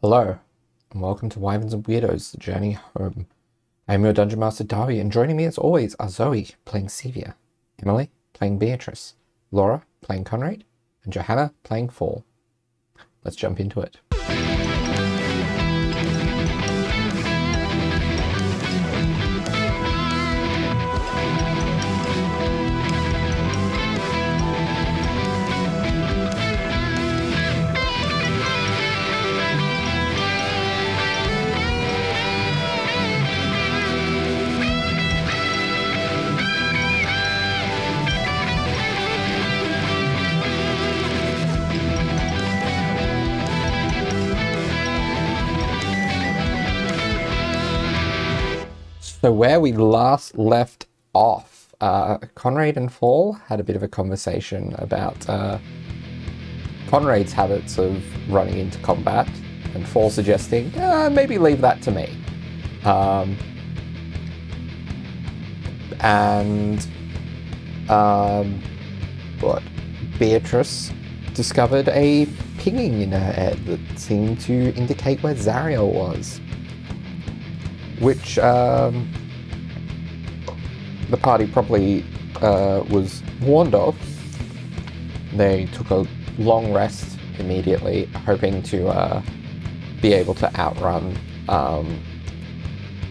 Hello, and welcome to Wyverns and Weirdos, the journey home. I'm your Dungeon Master Darby, and joining me as always are Zoe, playing Cevia, Emily, playing Beatrice, Laura, playing Conrad, and Johanna, playing Fall. Let's jump into it. Where we last left off, uh, Conrad and Fall had a bit of a conversation about uh, Conrad's habits of running into combat, and Fall suggesting uh, maybe leave that to me. Um, and um, what? Beatrice discovered a pinging in her head that seemed to indicate where Zariel was which um, the party probably uh, was warned of. They took a long rest immediately, hoping to uh, be able to outrun um,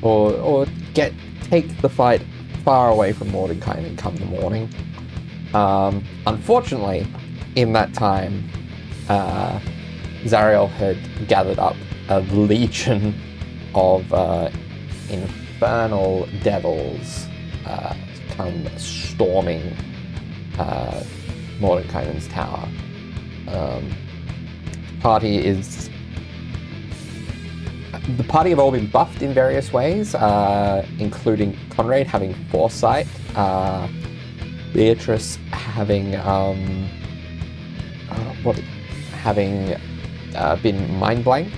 or, or get take the fight far away from Mordenkainen come the morning. Um, unfortunately, in that time, uh, Zariel had gathered up a legion of uh, infernal devils uh, come storming uh, Mordenkainen's tower. Um, party is the party have all been buffed in various ways, uh, including Conrad having foresight, uh, Beatrice having um, uh, what having uh, been mind blanked,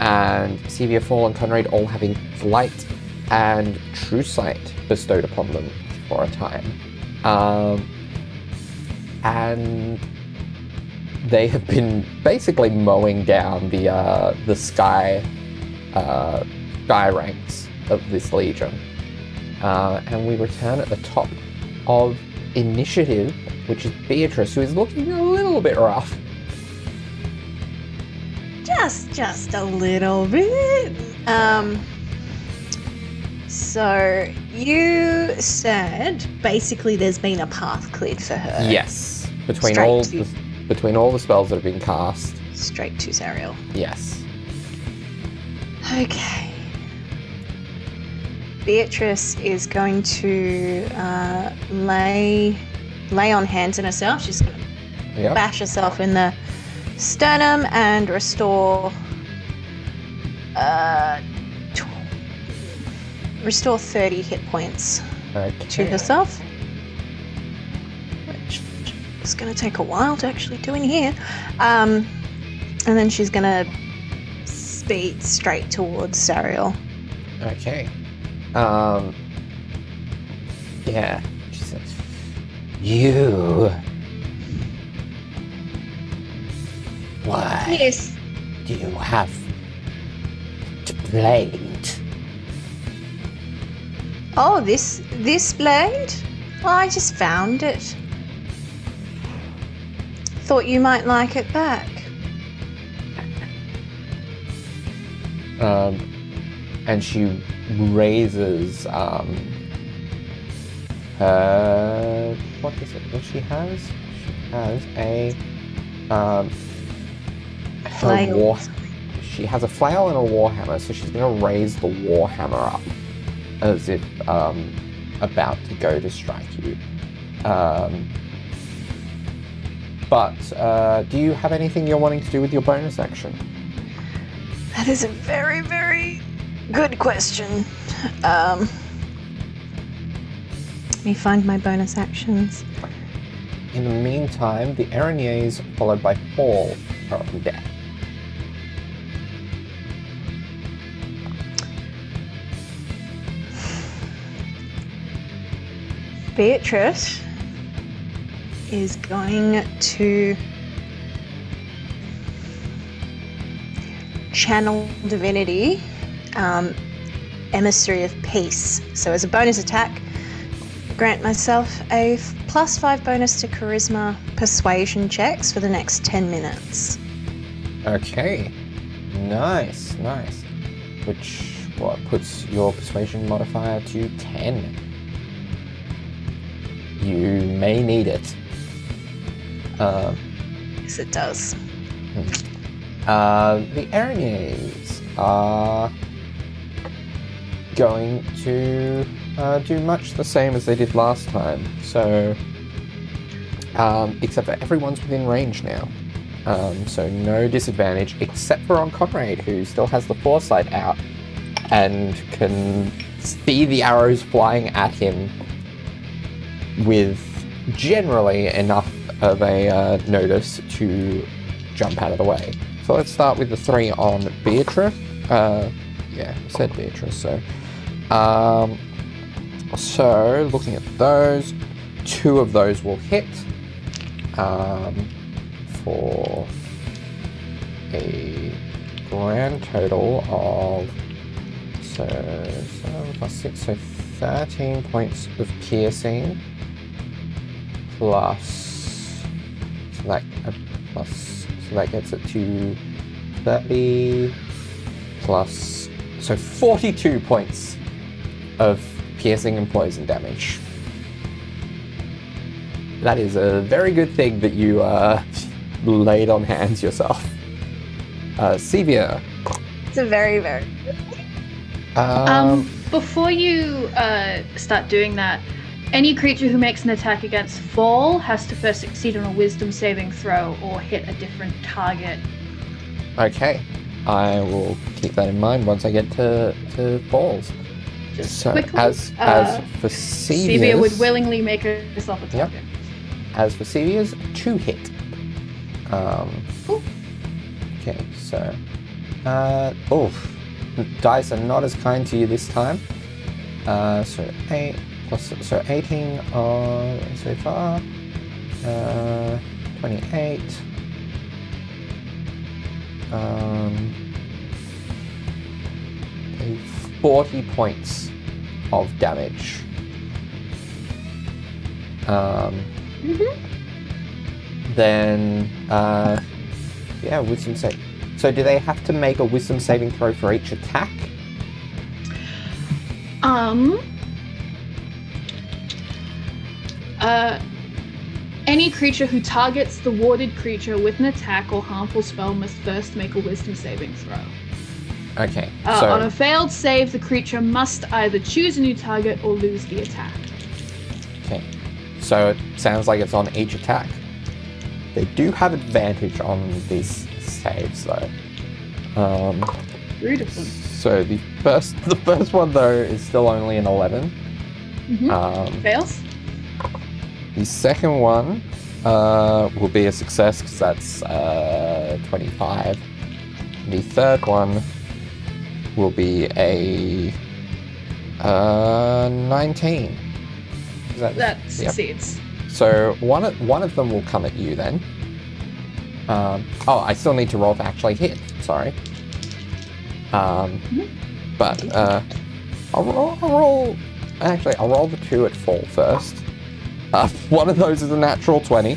and Cevia Fall and Conrad all having flight and true sight bestowed upon them for a time. Um, and they have been basically mowing down the uh, the sky uh, sky ranks of this legion. Uh, and we return at the top of initiative, which is Beatrice, who is looking a little bit rough. Just, just a little bit. Um. So you said basically there's been a path cleared for her. Yes, between Straight all to- the, between all the spells that have been cast. Straight to Zariel. Yes. Okay. Beatrice is going to uh, lay lay on hands on herself. She's going to Yep. bash herself in the sternum and restore uh, restore 30 hit points to herself. Which is going to take a while to actually do in here. Um, and then she's going to speed straight towards Zariel. Okay. Um. Yeah. She says, "You. Why Yes. do you have to blade? Oh, this this blade? Well, I just found it. Thought you might like it back. Um, and she raises um her what is it? What she has? She has a um her war. She has a flail and a warhammer, so she's going to raise the warhammer up as if um, about to go to strike you. Um, but uh, do you have anything you're wanting to do with your bonus action? That is a very, very good question. Um, let me find my bonus actions. In the meantime, the Erinyes, followed by Paul, are on deck. Beatrice is going to channel divinity, um, emissary of peace. So as a bonus attack, grant myself a plus five bonus to charisma persuasion checks for the next ten minutes. Okay. Nice, nice. Which what puts your persuasion modifier to ten. You may need it. Um, Yes, it does. Uh, the Erinyes are going to uh, do much the same as they did last time. So, um, except for everyone's within range now. Um, so no disadvantage, except for on Conrad, who still has the foresight out and can see the arrows flying at him with generally enough of a uh, notice to jump out of the way. So let's start with the three on Beatrice. Uh, yeah, I said Beatrice. So, um, so looking at those, two of those will hit um, for a grand total of so seven plus six, so thirteen points of piercing plus so that uh, plus so that gets it to thirty plus so forty-two points of piercing and poison damage. That is a very good thing that you uh, laid on hands yourself. Uh, Cevia. It's a very, very Um, Um, before you uh, start doing that, any creature who makes an attack against fall has to first succeed on a wisdom saving throw or hit a different target. okay. I will keep that in mind once I get to, to Falls. Just So quickly. as uh, as for Cevia would willingly make herself a Yep. target. as for Cevia's two hit. Um, Ooh. okay, so uh, oh, dice are not as kind to you this time. Uh, so eight so eighteen uh, so far. Uh, twenty-eight. Um, forty points of damage. Um, then uh, yeah, wisdom save. So do they have to make a wisdom saving throw for each attack? Um. Uh. Any creature who targets the warded creature with an attack or harmful spell must first make a wisdom saving throw. Okay. Uh, so On a failed save, the creature must either choose a new target or lose the attack. okay. So it sounds like it's on each attack. They do have advantage on these saves though. Um, Rude so the first the first one though is still only an eleven. Mhm. Um, Fails? The second one uh, will be a success because that's uh, 25. The third one will be a uh, 19. Is that, That Yep. succeeds. So one of, one of them will come at you then. Um, oh, I still need to roll to actually hit. Sorry. Um, Mhm. But uh, I'll, roll, I'll roll. Actually, I'll roll the two at full first. Uh, one of those is a natural 20.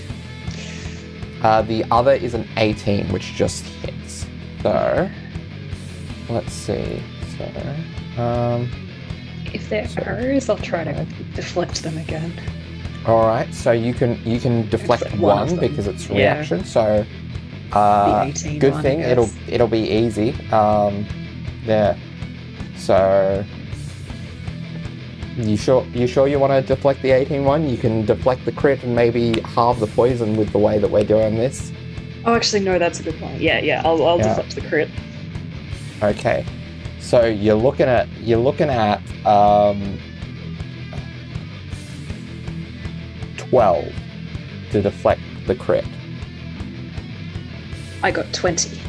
Uh, the other is an 18, which just hits. So, let's see. So, um, If they're So- arrows, I'll try to deflect them again. all right. So you can you can deflect one one, because it's Yeah. reaction. So, uh, good one, thing it'll it'll be easy. Um, there. So. You sure you sure you want to deflect the 18 one? You can deflect the crit and maybe halve the poison with the way that we're doing this. Oh, actually, no, that's a good point. Yeah, yeah, I'll, I'll Yeah. deflect the crit. Okay. So you're looking at you're looking at um, 12 to deflect the crit. I got 20.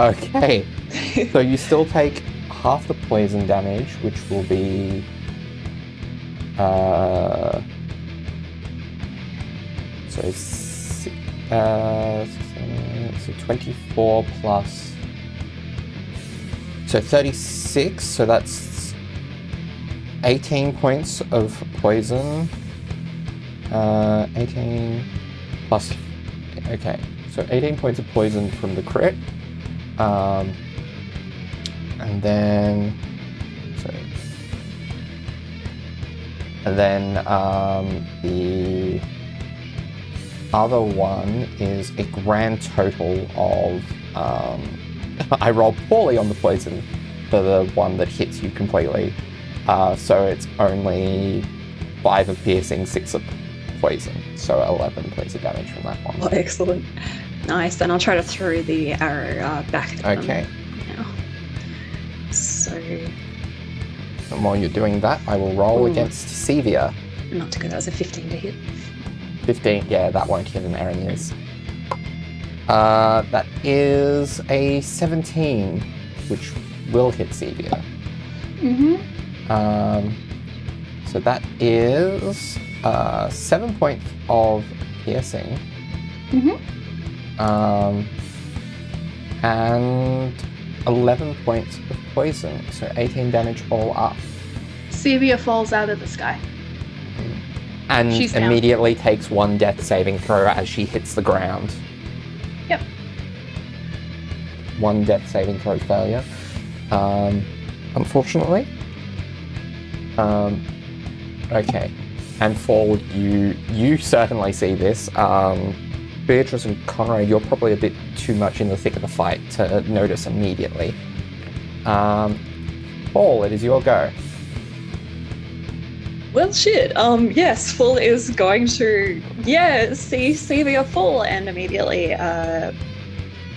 Okay. so you still take half the poison damage, which will be uh so si- uh so 24 plus So 36, so that's 18 points of poison. Uh, 18 plus. Okay, so 18 points of poison from the crit. Um, and then. And then um, the other one is a grand total of. Um, I rolled poorly on the poison for the one that hits you completely. Uh, so it's only five of piercing, six of poison. So 11 points of damage from that one. Excellent. Nice. Then I'll try to throw the arrow uh, back at Okay. now. And while you're doing that, I will roll Ooh. against Cevia. not to go, that was a 15 to hit. 15, yeah, that won't hit an Aramis. Uh, that is a 17, which will hit Cevia. Mm-hmm. Um, so that is uh, seven points of piercing. Mm-hmm. Um, and 11 points of poison. So 18 damage all up. Cevia falls out of the sky. And She's down. immediately takes one death saving throw as she hits the ground. Yep. One death saving throw failure. Um, unfortunately. Um, okay. And Fall, you you certainly see this. Um, Beatrice and Conrad, you're probably a bit too much in the thick of the fight to notice immediately. Um, Fall, it is your go. Well, shit. Um, yes, Full is going to, yeah, see Cevia fall and immediately uh,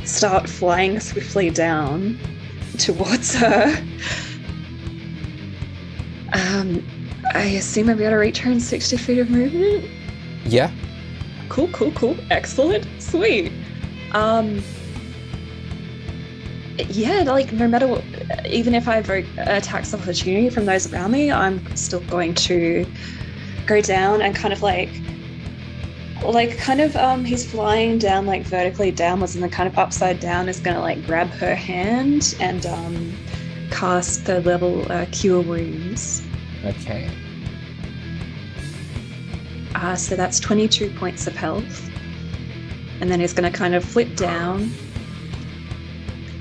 start flying swiftly down towards her. Um, I assume I'll be able to reach her in 60 feet of movement. Yeah. Cool, cool, cool. Excellent. Sweet. Um, yeah, like no matter what, even if I have attacks of opportunity from those around me, I'm still going to go down and kind of like, like kind of um, he's flying down like vertically downwards, and then kind of upside down is gonna like grab her hand and um, cast the level uh, cure wounds. Okay. Uh, so that's 22 points of health. And then he's going to kind of flip down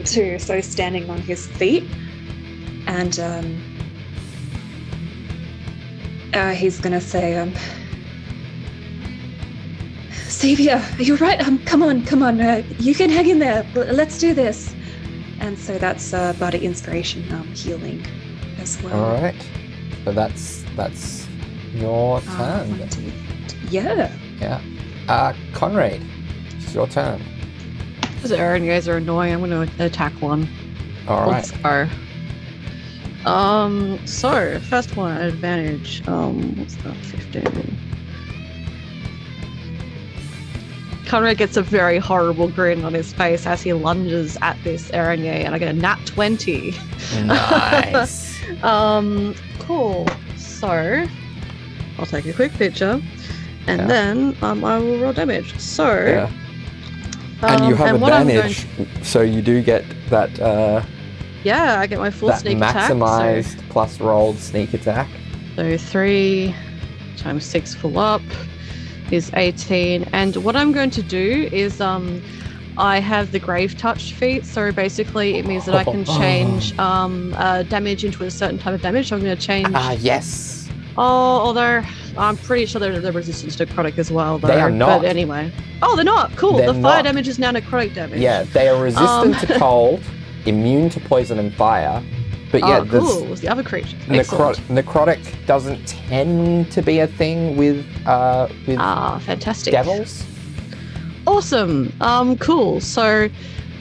to so standing on his feet. And um, uh, he's going to say, um, Cevia, you're right. Um, come on, come on. Uh, you can hang in there. L- let's do this. And so that's uh, Bardic Inspiration um, healing as well. All right. So that's that's your Uh, turn. two- yeah. Yeah. Uh, Conrad, it's your turn. Those Aaron guys are annoying. I'm gonna attack one. All right. Let's. Um, so first one advantage. Um, what's that? Fifteen. Conrad gets a very horrible grin on his face as he lunges at this Erinyes, and I get a nat twenty. Nice. Um, cool. So I'll take a quick picture, and Yeah. then um, I will roll damage. So yeah. And you um, have going advantage, so you do get that uh, Yeah, I get my full that sneak attack. maximized plus rolled sneak attack. So, so three times six full up is 18. And what I'm going to do is um I have the grave touch feat, so basically it means that I can change um uh, damage into a certain type of damage. So I'm going to change. Ah, yes. Oh, although I'm pretty sure they're, they're resistant to necrotic as well. Though. They are not. But anyway. Oh, they're not. Cool. They're the fire not. damage is now necrotic damage. Yeah, they are resistant Um, to cold, immune to poison and fire. But yeah, oh, this cool. Was the other creature. necro- necrotic doesn't tend to be a thing with uh, with Ah, fantastic. devils. Awesome. Um, cool. So,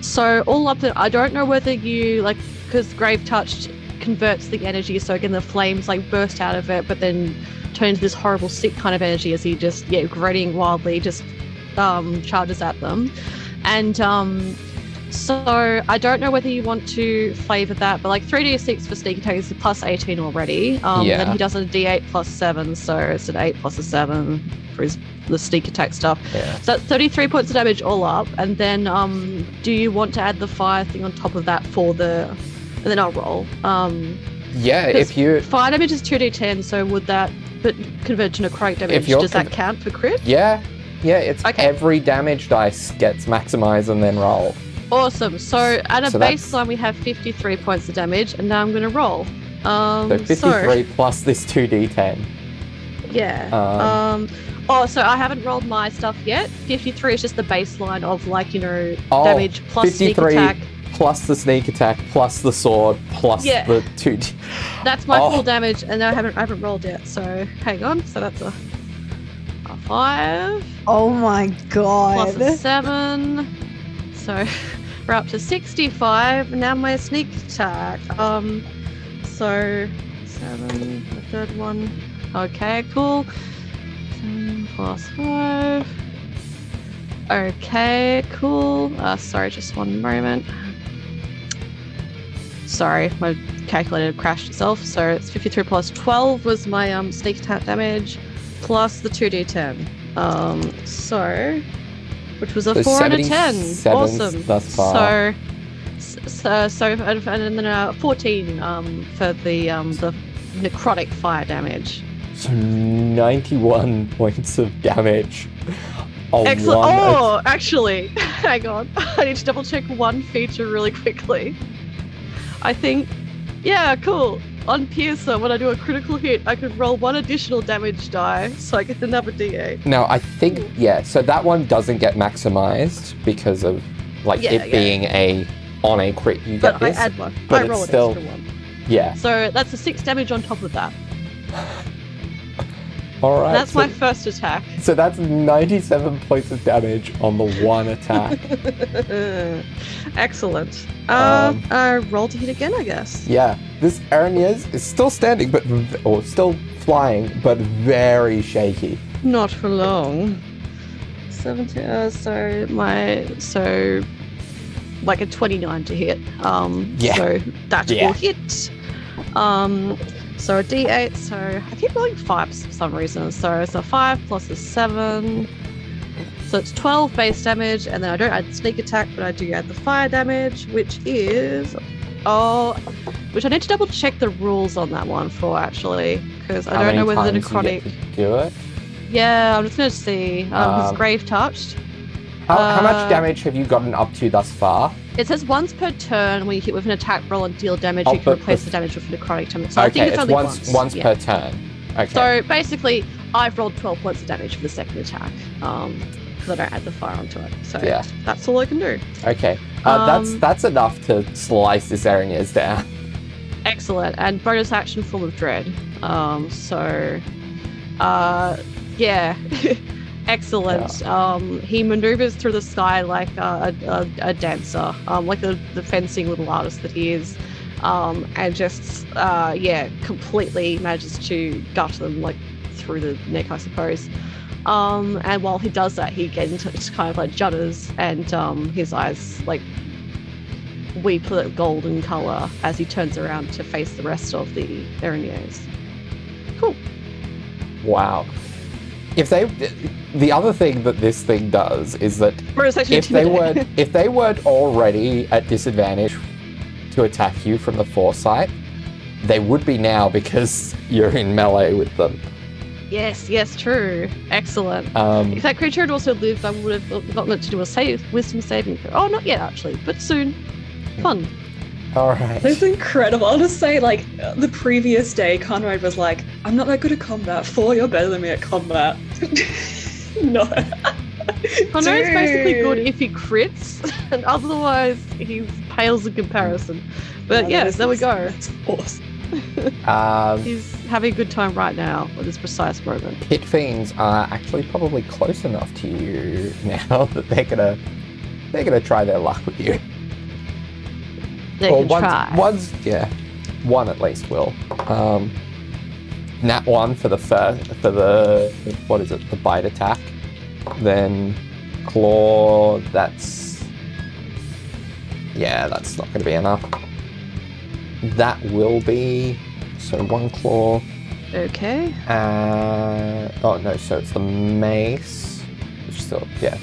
so all up. The, I don't know whether you like because Grave Touch converts the energy, so again the flames like burst out of it, but then turns this horrible sick kind of energy as he just yeah grinning wildly just um charges at them, and um. So I don't know whether you want to flavor that, but like three d six for sneak attack is plus eighteen already. Um, Yeah. Then he does a d eight plus seven, so it's an eight plus a seven for his the sneak attack stuff. Yeah. So that's 33 points of damage all up. And then um, do you want to add the fire thing on top of that for the and then I'll roll. Um, Yeah, if you fire damage is two d10, so would that but convert to necrotic damage? Does that count for crit? yeah, yeah, it's Okay. every damage dice gets maximized and then roll. Awesome. So at a So baseline, we have 53 points of damage, and now I'm going to roll. Um, So 53 plus this 2d10. yeah. Um, Um, oh, so I haven't rolled my stuff yet. 53 is just the baseline of like you know Oh, damage plus sneak attack. Plus the sneak attack plus the sword plus Yeah. the 2 d That's my Oh. full damage, and I haven't I haven't rolled yet. So hang on. So that's a, a Oh my god. plus god. a seven. So we're up to 65. Now my sneak attack. Um, so seven. The third one. Okay, cool. Seven plus five. Okay, cool. Uh, sorry, just one moment. Sorry, my calculator crashed itself. So it's 53 plus 12 was my um sneak attack damage, plus the 2d10. Um, so which was a So four and a ten. Awesome. thus far. So, so, so and then uh, 14 um for the um the necrotic fire damage. So 91 points of damage. on Excellent. Oh, actually, hang on. I need to double check one feature really quickly. I think, yeah, cool. On Piercer, when I do a critical hit, I could roll one additional damage die, so I get another d8. Now, I think, yeah, so that one doesn't get maximized because of, like, Yeah, it yeah. being a, on a crit, you get But I this. add one. but I it's roll an still- extra one. yeah. So that's a six damage on top of that. All right. that's so, my first attack. so that's 97 points of damage on the one attack. Excellent. Uh, Um, uh, roll to hit again, I guess. yeah. This Erinyes is still standing, but, or still flying, but very shaky. Not for long. 70, uh, so my, so like a 29 to hit. Um, Yeah. So that Yeah. will hit. Um, so a d8, so I keep rolling fives for some reason. So it's a 5 plus a 7. So it's 12 base damage, and then I don't add sneak attack, but I do add the fire damage, which is. Oh, which I need to double check the rules on that one for actually, because I How don't know whether the necrotic. to do it? Yeah, I'm just gonna see. Um, his Um, grave touched. How, how Uh, much damage have you gotten up to thus far? It says once per turn when you hit with an attack roll and deal damage, Oh, you can replace the damage with necrotic damage. So I okay, think it's, only once once. once yeah. per turn. Okay. So basically, I've rolled 12 points of damage for the second attack. Um, because I don't add the fire onto it. So Yeah. that's all I can do. Okay. Uh, that's Um, that's enough to slice this Erinyes down. Excellent. And bonus action full of dread. Um, so uh yeah. Excellent. Um, he maneuvers through the sky like a, a, a dancer, um, like the, the fencing little artist that he is, um, and just uh, yeah, completely manages to gut them like through the neck, I suppose. Um, and while he does that, he kind of like judders, and um, his eyes like weep a golden color as he turns around to face the rest of the Erinyes. Cool. Wow. If they, the other thing that this thing does is that if they weren't if they weren't already at disadvantage to attack you from the foresight, they would be now because you're in melee with them. yes, yes, true. Excellent. Um, If that creature had also lived, I would have gotten it to do a save, wisdom saving throw. Oh, not yet, actually, but soon. Fun. all right. That's incredible. I'll just say, like, the previous day, Conrad was like, I'm not that good at combat. Four, you're better than me at combat. no. Conrad's basically good if he crits, and otherwise he pales in comparison. But Oh, yeah, that is- there we go. That's awesome. Um, He's having a good time right now at this precise moment. pit fiends are actually probably close enough to you now that they're gonna they're gonna try their luck with you. They Or can one's, try. one's yeah, one at least will. Um, nat one for the first for the what is it? The bite attack. Then claw. That's yeah, that's not going to be enough. That will be so one claw. Okay. Uh, oh no, so it's the mace. Which still yeah,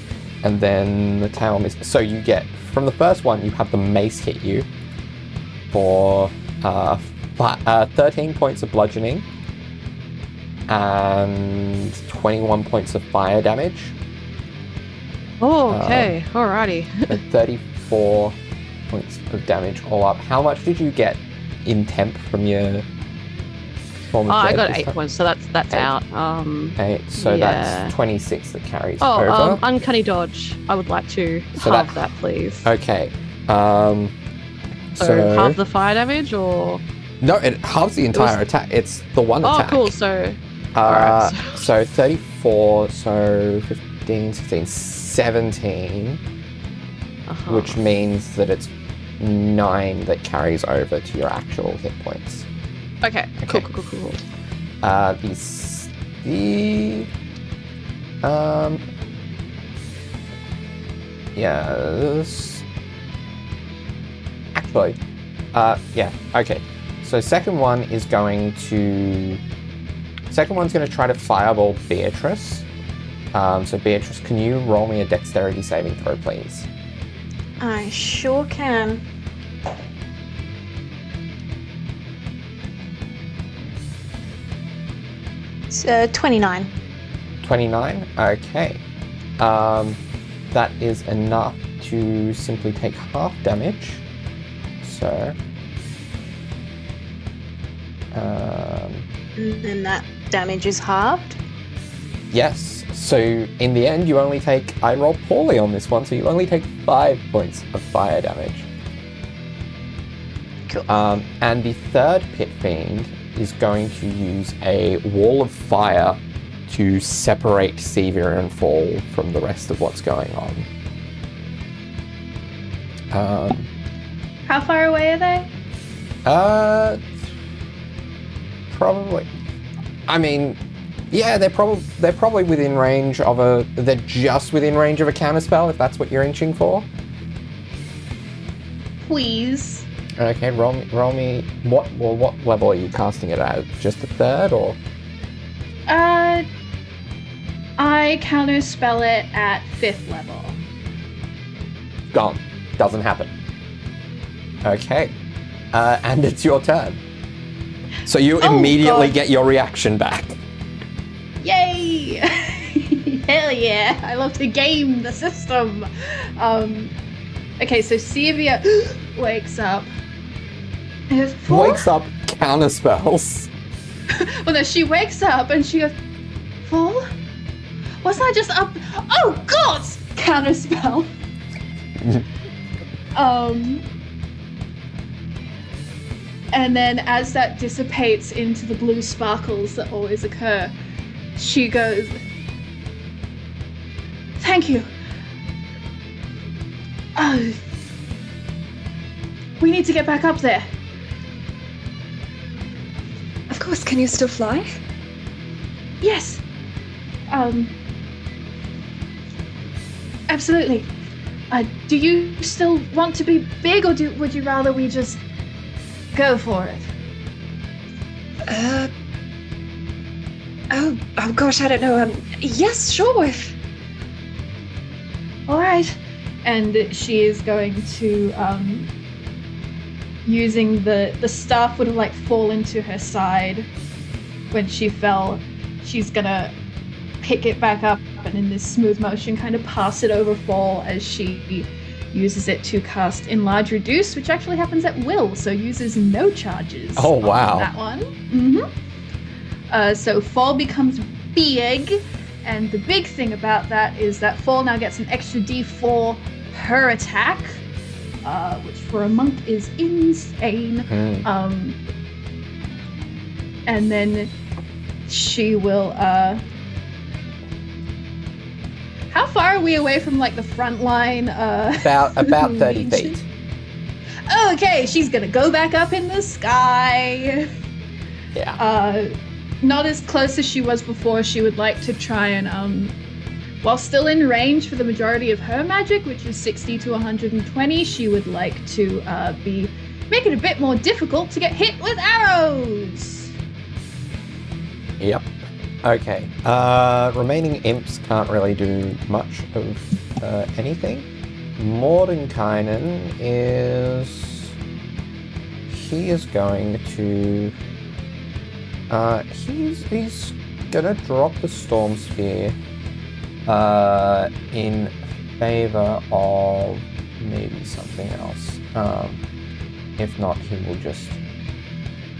and then the tail miss. So you get from the first one, you have the mace hit you. for uh, uh, 13 points of bludgeoning and 21 points of fire damage Oh, okay. Alrighty. and 34 points of damage all up. How much did you get in temp from your? Oh, I got eight points, so that's that's Eight. out. Um. Eight, so Yeah. that's 26 that carries Oh, over. um, uncanny dodge. I would like to So halve that- that, please. okay. Um, so, so, half the fire damage, or no, it halves the entire attack. It's the one oh, attack. Oh cool. So Uh, Alright. so 34, so 15, 16, 17, uh-huh. which means that it's nine that carries over to your actual hit points. okay, Okay. cool, cool, cool, cool. Uh, the the um yes actually uh yeah okay so second one is going to second one's going to try to fireball Beatrice. Um, so Beatrice can you roll me a dexterity saving throw please? I sure can. It's uh, 29. 29 okay. Um, that is enough to simply take half damage. So um, And then that damage is halved. yes so in the end you only take i roll poorly on this one so you only take five points of fire damage Cool. um, and the third pit fiend is going to use a wall of fire to separate Cevia and Fall from the rest of what's going on. Um, How far away are they? uh, probably. I mean, yeah, they're probably they're probably within range of a. They're just within range of a counterspell if that's what you're inching for. Please. Okay, roll me. Roll me. What? Well, what level are you casting it at? Just a third, or? Uh, I counterspell it at fifth level. Gone. Doesn't happen. Okay. Uh, and it's your turn. So you Oh, immediately God. get your reaction back. Yay! Hell yeah! I love to game the system. Um, okay, so Cevia wakes up. Wakes up, counter spells. Well, no, she wakes up and she goes, "Full? Wasn't I just up? Oh God! Counterspell." um, and then as that dissipates into the blue sparkles that always occur, she goes, "Thank you." Oh, we need to get back up there. Of course, can you still fly? Yes. Um. Absolutely. Uh, do you still want to be big, or do, would you rather we just go for it? Uh. Oh, oh gosh, I don't know. Um, yes, sure. If All right. And she is going to, um, using the the staff would have like fallen to her side when she fell. She's gonna pick it back up and in this smooth motion kind of pass it over fall as she uses it to cast enlarge reduce which actually happens at will so uses no charges Oh, on wow. that one hmm uh, so fall becomes big and the big thing about that is that fall now gets an extra d4 per attack uh, which for a monk is insane Hmm. um, and then she will. Uh, far are we away from like the front line? Uh, About about thirty feet. okay, she's gonna go back up in the sky. Yeah. Uh, not as close as she was before. She would like to try and, um, while still in range for the majority of her magic, which is 60 to 120, she would like to uh, be make it a bit more difficult to get hit with arrows. Yep. Okay. Uh, remaining imps can't really do much of uh, anything. Mordenkainen is he is going to. Uh, he's he's gonna drop the storm sphere. Uh, in favor of maybe something else. Um, if not, he will just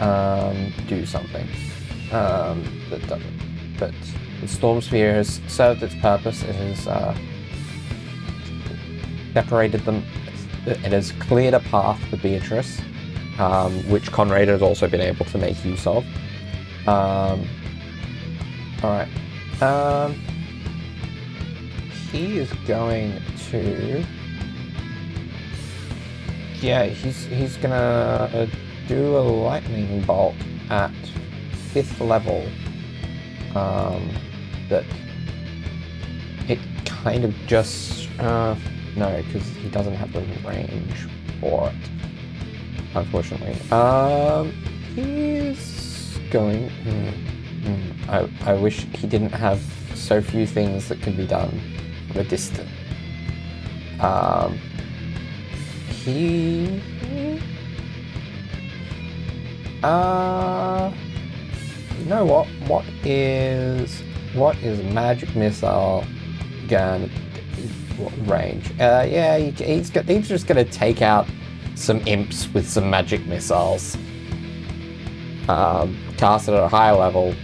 um, do something um, that doesn't. But the storm sphere has served its purpose. It has uh, separated them. It has cleared a path for Beatrice, um, which Conrad has also been able to make use of. Um, all right. Um, he is going to. Yeah, he's he's gonna do a lightning bolt at fifth level. Um, that it kind of just uh, no, because he doesn't have the range for it. Unfortunately, um, he's going. Hmm, hmm, I I wish he didn't have so few things that can be done from a distance. Um, he. Uh, you know what? What is what is magic missile gun range? Uh, yeah, he, he's got, he's just gonna take out some imps with some magic missiles. Um, cast it at a high level.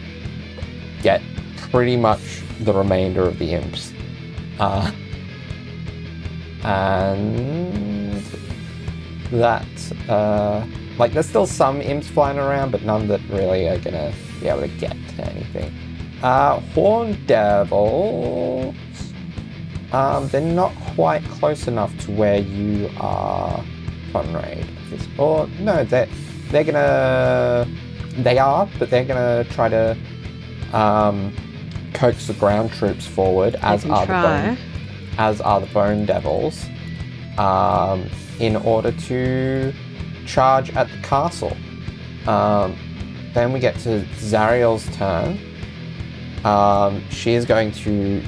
Get pretty much the remainder of the imps. Uh, and that uh, like there's still some imps flying around, but none that really are gonna be able to get to anything. Uh, Horn Devils, um, they're not quite close enough to where you are, Conrad. Or no, they're they're gonna they are, but they're gonna try to um, coax the ground troops forward, as are try. the bone, as are the Bone Devils, um, in order to charge at the castle. Um, then we get to Zariel's turn. Um, she is going to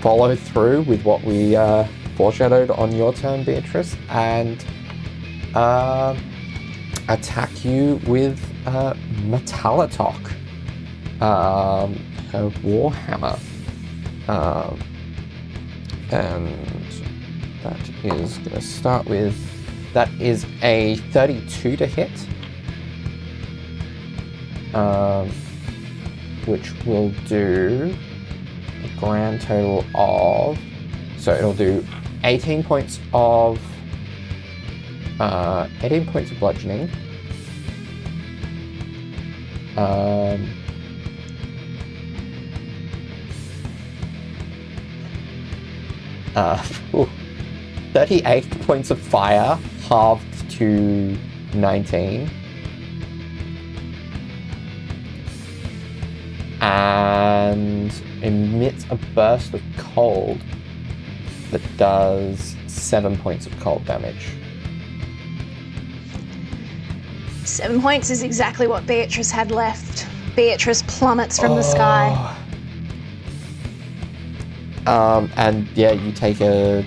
follow through with what we uh, foreshadowed on your turn, Beatrice, and um attack you with uh, Matalotok, um, her Warhammer. Um, and that is going to start with that is a 32 to hit, um, which will do a grand total of so it'll do 18 points of uh, 18 points of bludgeoning. Um, uh, ooh, 38 points of fire, halved to 19. And emits a burst of cold that does 7 points of cold damage. Seven points is exactly what Beatrice had left. Beatrice plummets from the sky. Um, and yeah, you take a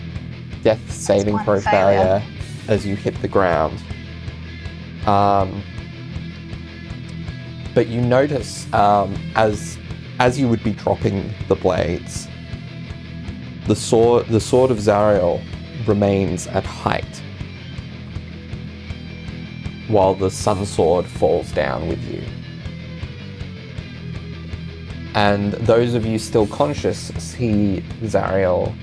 death saving throw failure. failure as you hit the ground. Um, but you notice um, as as you would be dropping the blades, the sword the sword of Zariel remains at height, while the sun sword falls down with you. And those of you still conscious see Zariel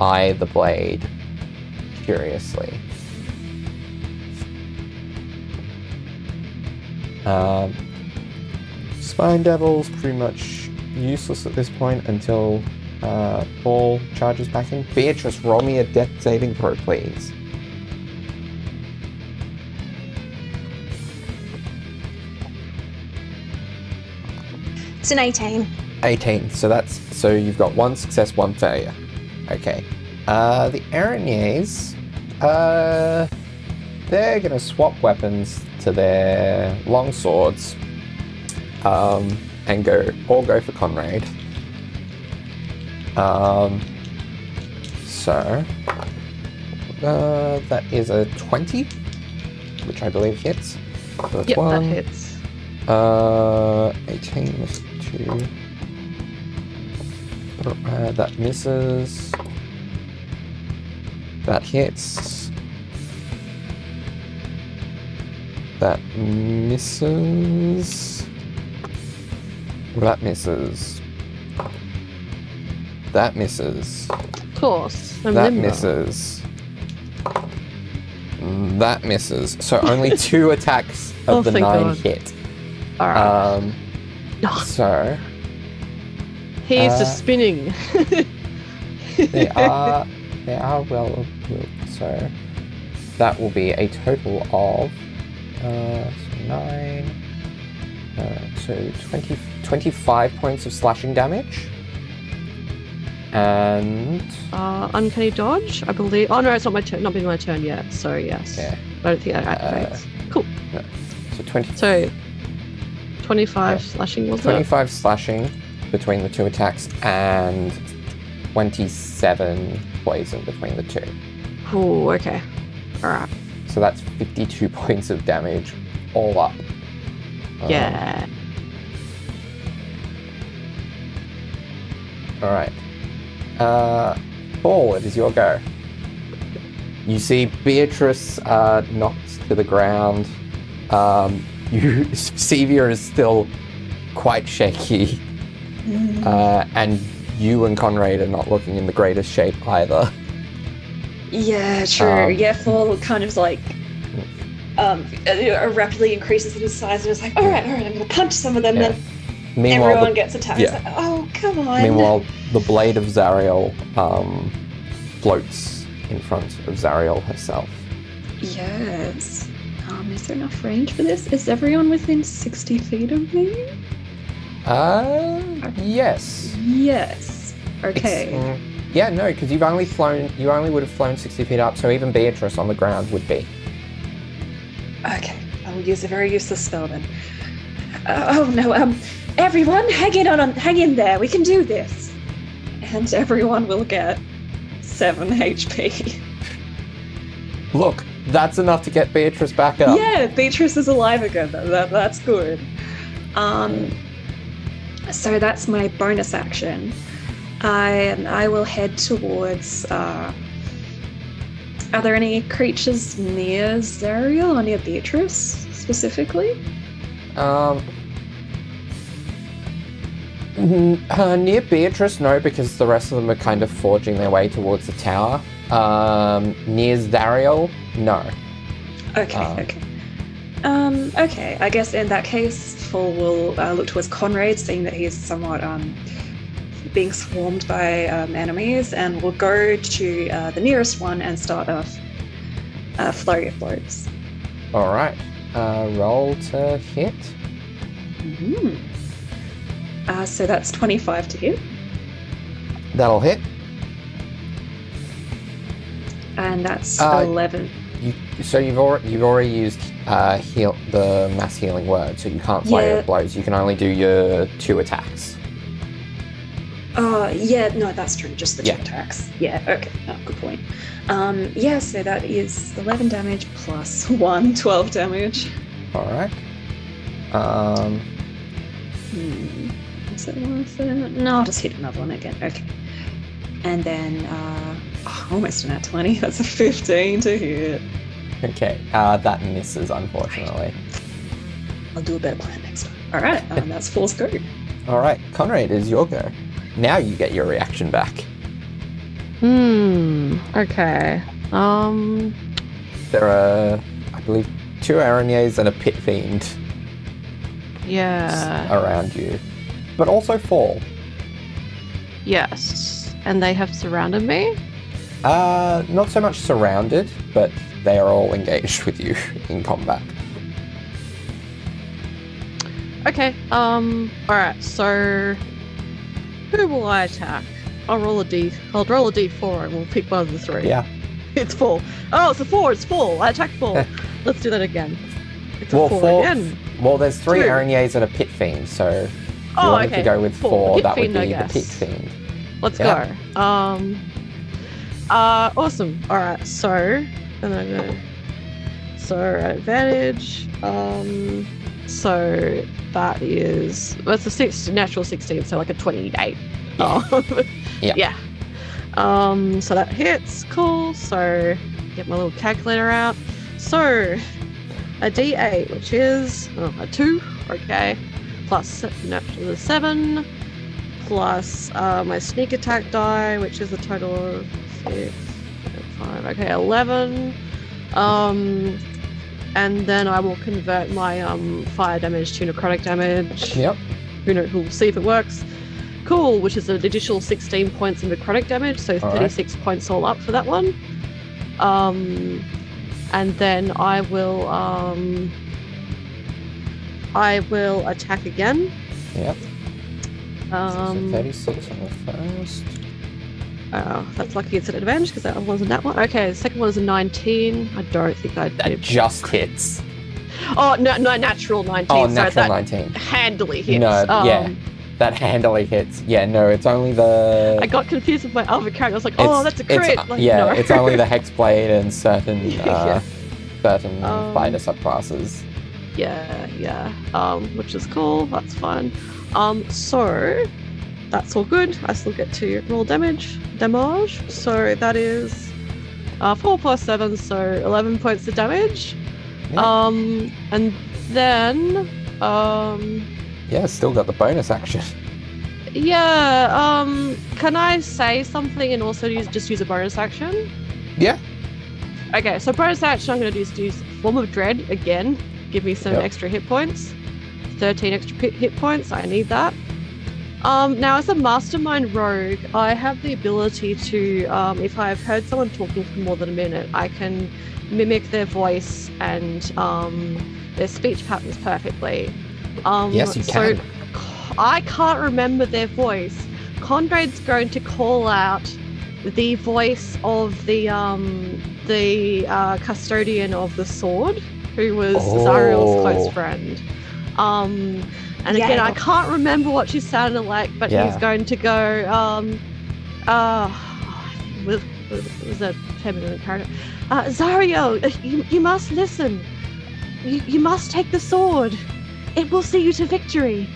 eye the blade curiously. Um, Spine Devil's pretty much useless at this point until uh, Paul charges back in. Beatrice, roll me a death saving throw, please. It's an 18. 18. So that's so you've got one success, one failure. Okay. Uh, the Erinyes, uh, they're gonna swap weapons to their long swords, um, and go or go for Conrad. Um, so uh, that is a 20, which I believe hits. So that's Yep, that one. hits. Uh, 18 plus 2. Uh, that misses. That hits. That misses. That misses. That misses. Of course. I'm That misses. That misses. So only two attacks of Oh, the nine God. hit. All right. Um, so He's uh, just spinning. they are they are well built. So that will be a total of uh, so nine. Uh, so 20, 25 points of slashing damage. And Uh, uncanny dodge, I believe. Oh no, it's not my turn. Not been my turn yet. So yes, yeah, I don't think that activates. cool. so 20, So, twenty-five Yeah. slashing was it? 25 slashing between the two attacks and 27 poison between the two. Oh, okay. All right. So that's 52 points of damage all up. Um, Yeah. All right. Uh, Fall, it is your go. You see Beatrice uh, knocked to the ground. Um, you, Cevia is still quite shaky, uh, and you and Conrade are not looking in the greatest shape either. Yeah, true. Um, yeah, Fall kind of like um, uh, rapidly increases in size and is like, all right, all right, I'm going to punch some of them. Yeah. Then Meanwhile, everyone the, gets attacked. yeah. Like, oh, come on. meanwhile, the blade of Zariel um, floats in front of Zariel herself. Yes. Um, is there enough range for this? Is everyone within 60 feet of me? Uh, yes. Yes. Okay. mm, yeah, no, because you've only flown. You only would have flown sixty feet up, so even Beatrice on the ground would be. Okay. I will use a very useless spell then. Uh, oh no, um, everyone, hang in on, hang in there. We can do this. And everyone will get seven HP. Look, that's enough to get Beatrice back up. Yeah, Beatrice is alive again. That, that, that's good. Um, so that's my bonus action. I I will head towards. Uh, are there any creatures near Zariel or near Beatrice specifically? Um. N- Uh, near Beatrice, no, because the rest of them are kind of forging their way towards the tower. Um, near Zariel, no. Okay, Um, okay. Um, okay, I guess in that case, Fall will uh, look towards Conrade, seeing that he's somewhat um, being swarmed by um, enemies, and will go to uh, the nearest one and start a, a flurry of blows. All right. Uh, roll to hit. Mhm. Uh, so that's 25 to hit, That'll hit. and that's Uh, 11. You, so you've already you've already used uh, heal the mass healing word, so you can't flurry Yeah. of blows. You can only do your two attacks. Uh, yeah, no, that's true. Just the two Yeah. attacks. Yeah, okay. Oh, good point. Um, yeah, so that is 11 damage plus 1, 12 damage. All right. Um, Hmm. Is it worth it? No, I'll just hit another one again. Okay. And then, uh, oh, almost an at 20. That's a 15 to hit. okay. Uh, that misses, unfortunately. I'll do a better plan next time. All right, um, that's full scope. All right, Conrade, it is your go. Now you get your reaction back. Hmm. Okay. Um. There are, I believe, two Erinyes and a pit fiend Yeah. around you, but also fall. Yes. And they have surrounded me. Uh, not so much surrounded, but they are all engaged with you in combat. Okay. Um. All right. So, who will I attack? I'll roll a d. I'll roll a d4 and we'll pick one of the three. Yeah. It's Fall. Oh, it's a four. It's Fall. I attack Fall. Let's do that again. It's a Well, four, four- again. Well, there's three Two. Erinyes and a pit fiend, so if you Oh, wanted okay. to go with Four. that would be the pit fiend. Let's Yeah. go. Um. Uh. Awesome. All right. So, and I'm gonna so advantage. Um, so that is that's a six natural sixteen, so like a twenty-eight. Yeah. Um, Yeah. yeah. Um, so that hits. Cool. So get my little calculator out. So a D8, which is oh, a two. Okay. Plus no, the seven. Plus uh, my sneak attack die, which is a total of six, five. Okay, eleven. Um, and then I will convert my um fire damage to necrotic damage. Yep. Who know? We'll see if it works. Cool, which is an additional 16 points of necrotic damage, so All right. 36 points all up for that one. Um, and then I will um, I will attack again. Yep. Um, so 36 on the first. oh, that's lucky it's an advantage because that one wasn't that one. Okay, the second one is a 19. I don't think I That just hits. Oh no, no, natural 19. Oh, so natural that 19. handily hits. No, um, yeah. That handily hits. Yeah, no, it's only the. I got confused with my other character. I was like, oh, that's a crit. Like, yeah, no. it's only the hex hexblade and certain Yeah. uh, certain Um, fighter subclasses. Yeah, yeah. Um, which is cool. That's fine. Um, so that's all good. I still get to roll damage. Damage. So that is uh, four plus seven, so eleven points of damage. Yeah. Um, and then um, Yeah, still got the bonus action. yeah. Um, can I say something and also use just use a bonus action? Yeah. Okay, so bonus action, I'm going to do use, use Form of Dread again. Give me some Yep. extra hit points. 13 extra hit points. I need that. Um, now, as a mastermind rogue, I have the ability to, um, if I've heard someone talking for more than a minute, I can mimic their voice and um, their speech patterns perfectly. Um, Yes, you so can. I can't remember their voice. Conrade's going to call out the voice of the um the uh, custodian of the sword, who was Zariel's Oh. close friend. Um, and again, I can't remember what she sounded like, but Yeah. he's going to go. Um, uh, with was, was a feminine character. Uh, Zariel, you, you must listen. You, you must take the sword. It will see you to victory.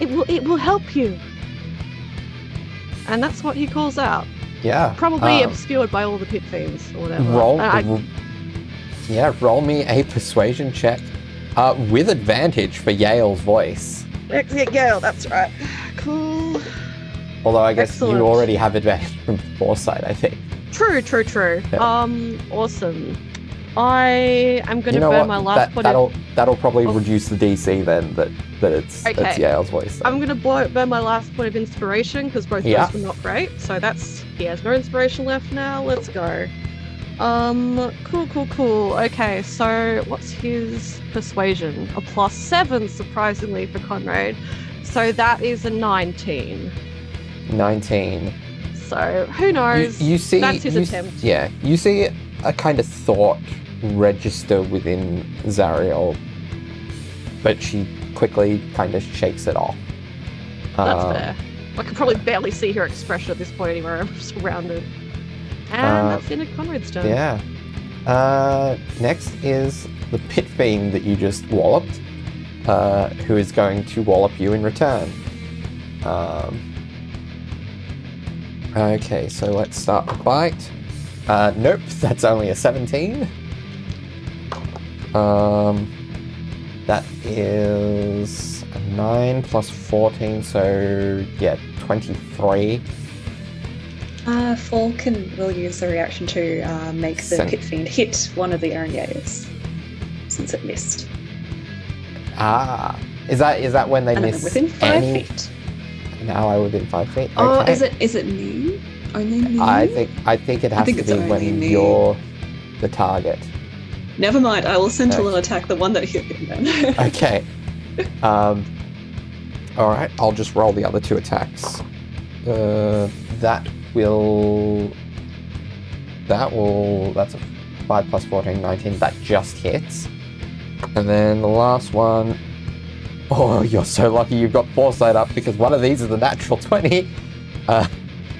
It will it will help you. And that's what he calls out. Yeah. Probably um, obscured by all the pit fiends or whatever. roll. I- r- yeah, roll me a persuasion check uh, with advantage for Yale's voice. yeah, Yale, that's right. Cool. Although I guess Excellent. you already have advantage from foresight, I think. True, true, true. Yeah. Um, awesome. I am going to you know burn what? my last that, point that'll of. that'll probably Oh. reduce the DC then. That that it's it's Yale's voice. then. I'm going to burn my last point of inspiration because both Yeah. those were not great. So that's he has no inspiration left now. Let's go. Um, cool, cool, cool. Okay, so what's his persuasion? A plus seven, surprisingly for Conrade. So that is a 19. Nineteen. So who You, knows? you see, That's his you, attempt. Yeah, you see a kind of thought register within Zariel, but she quickly kind of shakes it off. That's Um, fair. I can probably barely see her expression at this point anywhere. I'm surrounded. And Uh, that's in a of Conrade's turn. Yeah. Uh, next is the pit fiend that you just walloped, uh, who is going to wallop you in return. Um, okay, so let's start the bite. Uh, nope, that's only a 17. Um, that is a 9 plus 14, so yeah, 23. Uh, Falcon will use the reaction to uh, make the pit fiend hit one of the Erinyes, since it missed. Ah, is that is that when they and miss within five any? feet. Now I within five feet. Oh, is it is it me? Only me? I think I think it has think to be when me. you're the target. Never mind. I will Sentinel Okay. attack the one that hit him then. Okay. um. All right. I'll just roll the other two attacks. Uh, that will. That will. That's a five plus 14, 19. That just hits. And then the last one. Oh, you're so lucky you've got foresight up because one of these is a natural 20. Uh,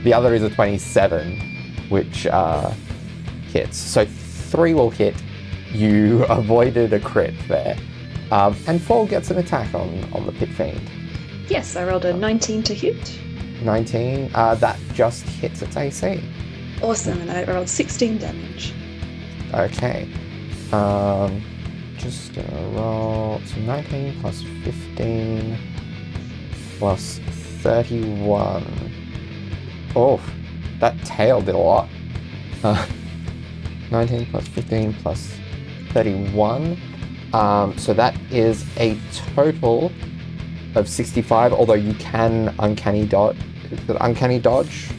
the other is a 27, which uh, hits. So three will hit you avoided a crit there. Um, and four gets an attack on, on the Pit Fiend. Yes, I rolled a 19 to hit. 19. Uh, that just hits its AC. Awesome, and I rolled 16 damage. Okay. Um, just gonna roll. So 19 plus 15 plus 31. Oh, that tail did a lot. Uh, 19 plus 15 plus 31. Um, so that is a total of 65, although you can uncanny dodge. Uncanny dodge,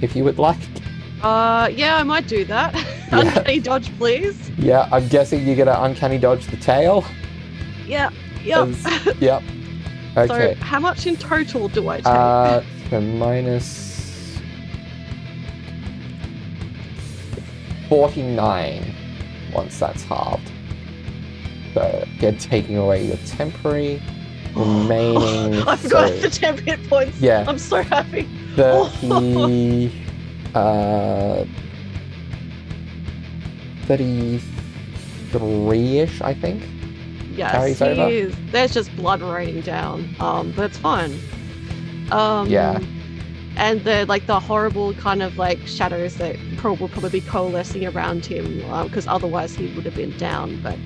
if you would like. Uh, yeah, I might do that. Uncanny dodge, please. Yeah, I'm guessing you're gonna uncanny dodge the tail. Yeah, yep. As- yep. Okay. So, how much in total do I take? uh, so minus forty-nine once that's halved. So again, taking away your temporary, remaining. I've so the 10 hit points. Yeah. I'm so happy. thirty. uh, thirty-three-ish, I think. Yes, Carries he is. There's just blood raining down. Um, but it's fine. Um, Yeah. And the like the horrible kind of like shadows that pro- will probably be coalescing around him, because otherwise he would have been down. But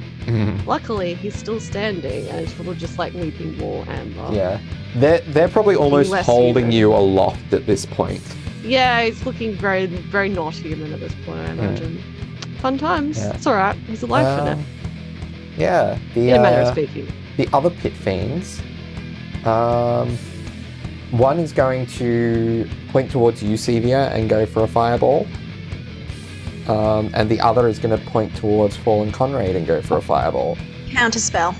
luckily he's still standing, and it's probably just like weeping more amber. Yeah, they're they're probably almost holding human. you aloft at this point. Yeah, he's looking very very not human at this point. I imagine. Fun times. Yeah. It's all right. He's alive for Um, now. Yeah, the In a manner of uh, speaking. the other pit fiends. Um, one is going to point towards you, Cevia, and go for a fireball. Um, and the other is going to point towards Fallen Conrade and go for a fireball. Counter spell.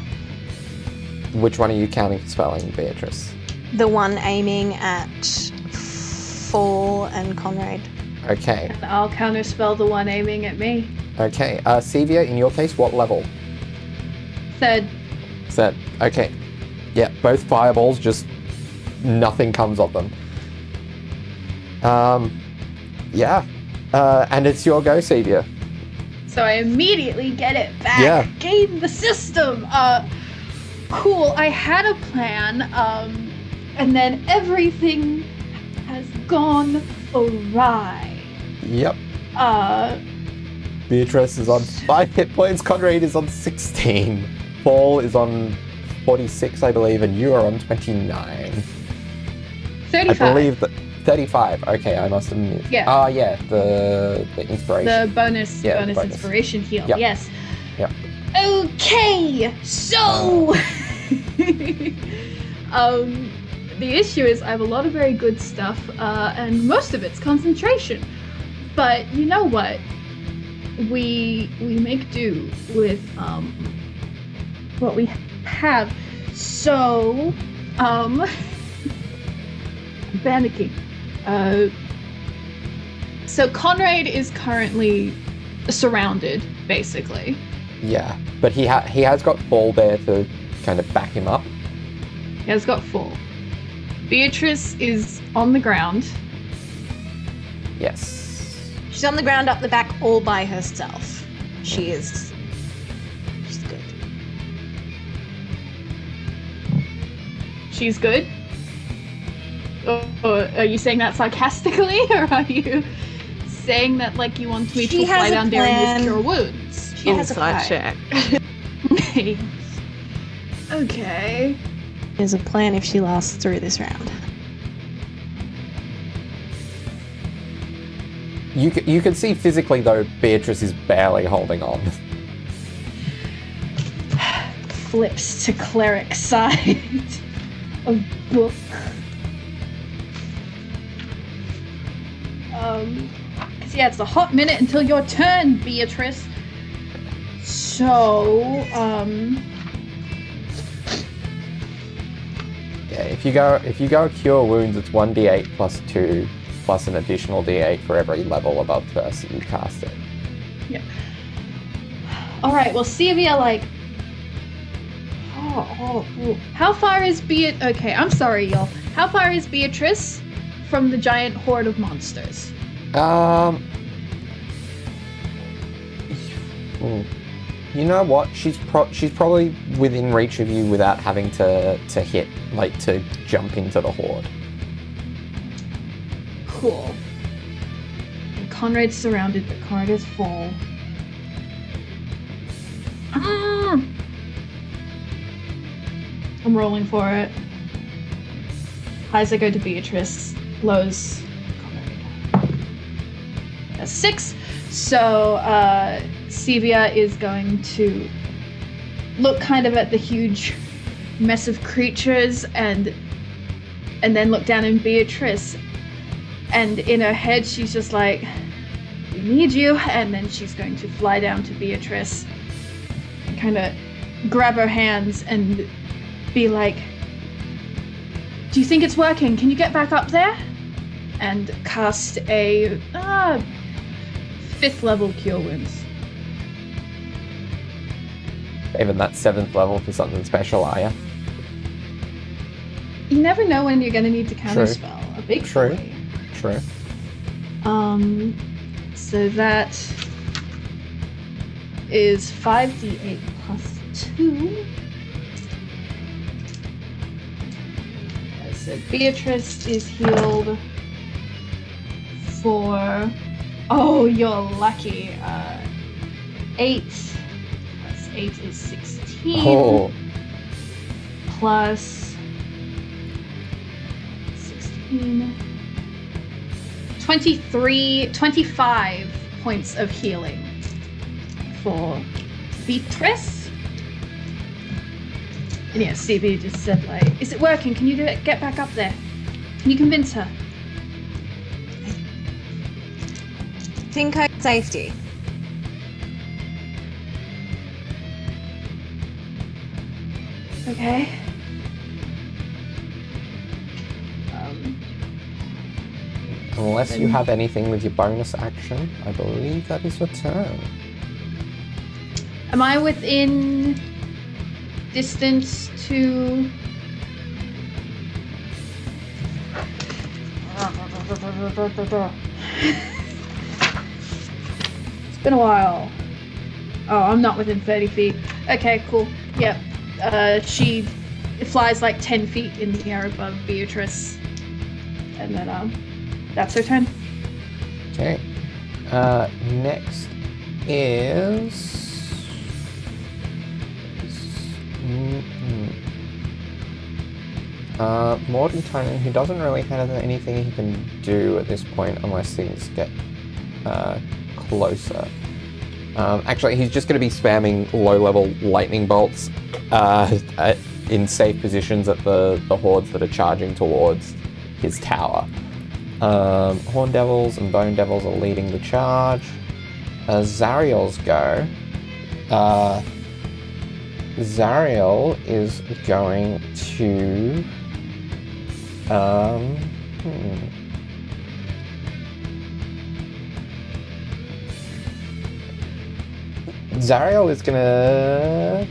Which one are you counting for spelling, Beatrice? The one aiming at Fall and Conrade. Okay, And I'll counterspell the one aiming at me. okay. Uh, Cevia, in your case, what level? Said, Is that okay? Yeah, both fireballs, just nothing comes of them. Um, yeah, uh, and it's your go, Cevia. so I immediately get it back. Yeah. Game the system. Uh, cool. I had a plan, um, and then everything has gone awry. Yep. Uh, Beatrice is on five hit points. Conrade is on sixteen. Fall is on forty-six, I believe, and you are on twenty-nine. I believe that thirty-five. Okay, I must have. Yeah. Ah, yeah. The the inspiration. The bonus, Yeah, bonus, bonus. inspiration heal. Yep. Yes. Yep. Okay. So, um, the issue is I have a lot of very good stuff, uh, and most of it's concentration. But you know what? We we make do with um what we have. So, um, panicking. Uh, so Conrade is currently surrounded, basically. yeah, but he ha- he has got Fall there to kind of back him up. He has got Fall. Beatrice is on the ground. Yes. She's on the ground up the back all by herself. She is. She's good. She's good. Or, or are you saying that sarcastically, or are you saying that like you want me She to has fly a down there and plan. use cure wounds? She has a Inside plan. check. okay. There's a plan if she lasts through this round. You c- you can see physically though Beatrice is barely holding on. Flips to cleric side of book. Um, cause yeah, it's a hot minute until your turn, Beatrice. So, um, Yeah, if you go if you go cure wounds, it's one d8 plus two plus an additional d8 for every level above first you cast it. Yeah. All right. Well, Cevia, like, oh, oh, oh. how far is Beat? Okay, I'm sorry, y'all. How far is Beatrice from the giant horde of monsters? Um. hmm. You know what? She's pro- she's probably within reach of you without having to to hit, like to jump into the horde. Cool. And Conrade's surrounded, but corridors full. Ah! I'm rolling for it. Highs I go to Beatrice. Lows. That's six. So uh, Cevia is going to look kind of at the huge mess of creatures and and then look down in Beatrice and in her head she's just like we need you and then she's going to fly down to beatrice kind of grab her hands and be like do you think it's working can you get back up there and cast a uh, fifth level cure wounds Even that seventh level for something special, are you? you never know when you're going to need to counterspell a big True. boy. True. Um, so that is 5d8 plus 2. So Beatrice is healed for. Oh, you're lucky. Uh, 8 plus 8 is 16 Oh, plus 16 23 25 points of healing for Beatrice and yeah Stevie just said like is it working? Can you do it? Get back up there. Can you convince her? Think I safety. okay. Um, unless you have anything with your bonus action, I believe that is your turn. am I within distance to It's been a while. Oh, I'm not within 30 feet. Okay, cool. Yep. Uh, she flies like 10 feet in the air above Beatrice. And then, um, that's her turn. Okay. Uh, next is. Uh, Morton Tonin, who doesn't really have anything he can do at this point unless things get uh, closer. Um, actually, he's just going to be spamming low-level lightning bolts uh, at, in safe positions at the, the hordes that are charging towards his tower. Um, Horn Devils and Bone Devils are leading the charge. Uh, Zariel's go. Uh, Zariel is going to. Um, hmm. Zariel is gonna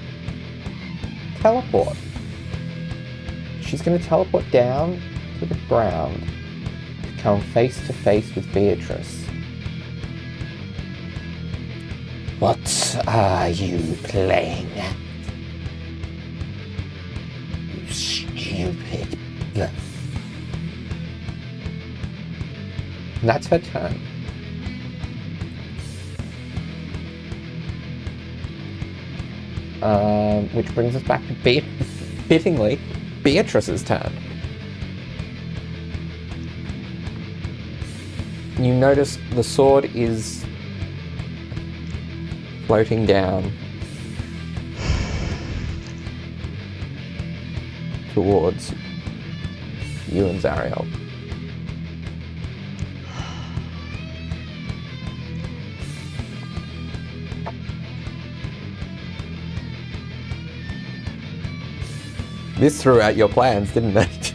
teleport. She's gonna teleport down to the ground to come face to face with Beatrice. What are you playing at? You stupid. And that's her turn. Um, which brings us back to Be- fittingly Beatrice's turn. You notice the sword is floating down towards you and Zariel. This threw out your plans, didn't it?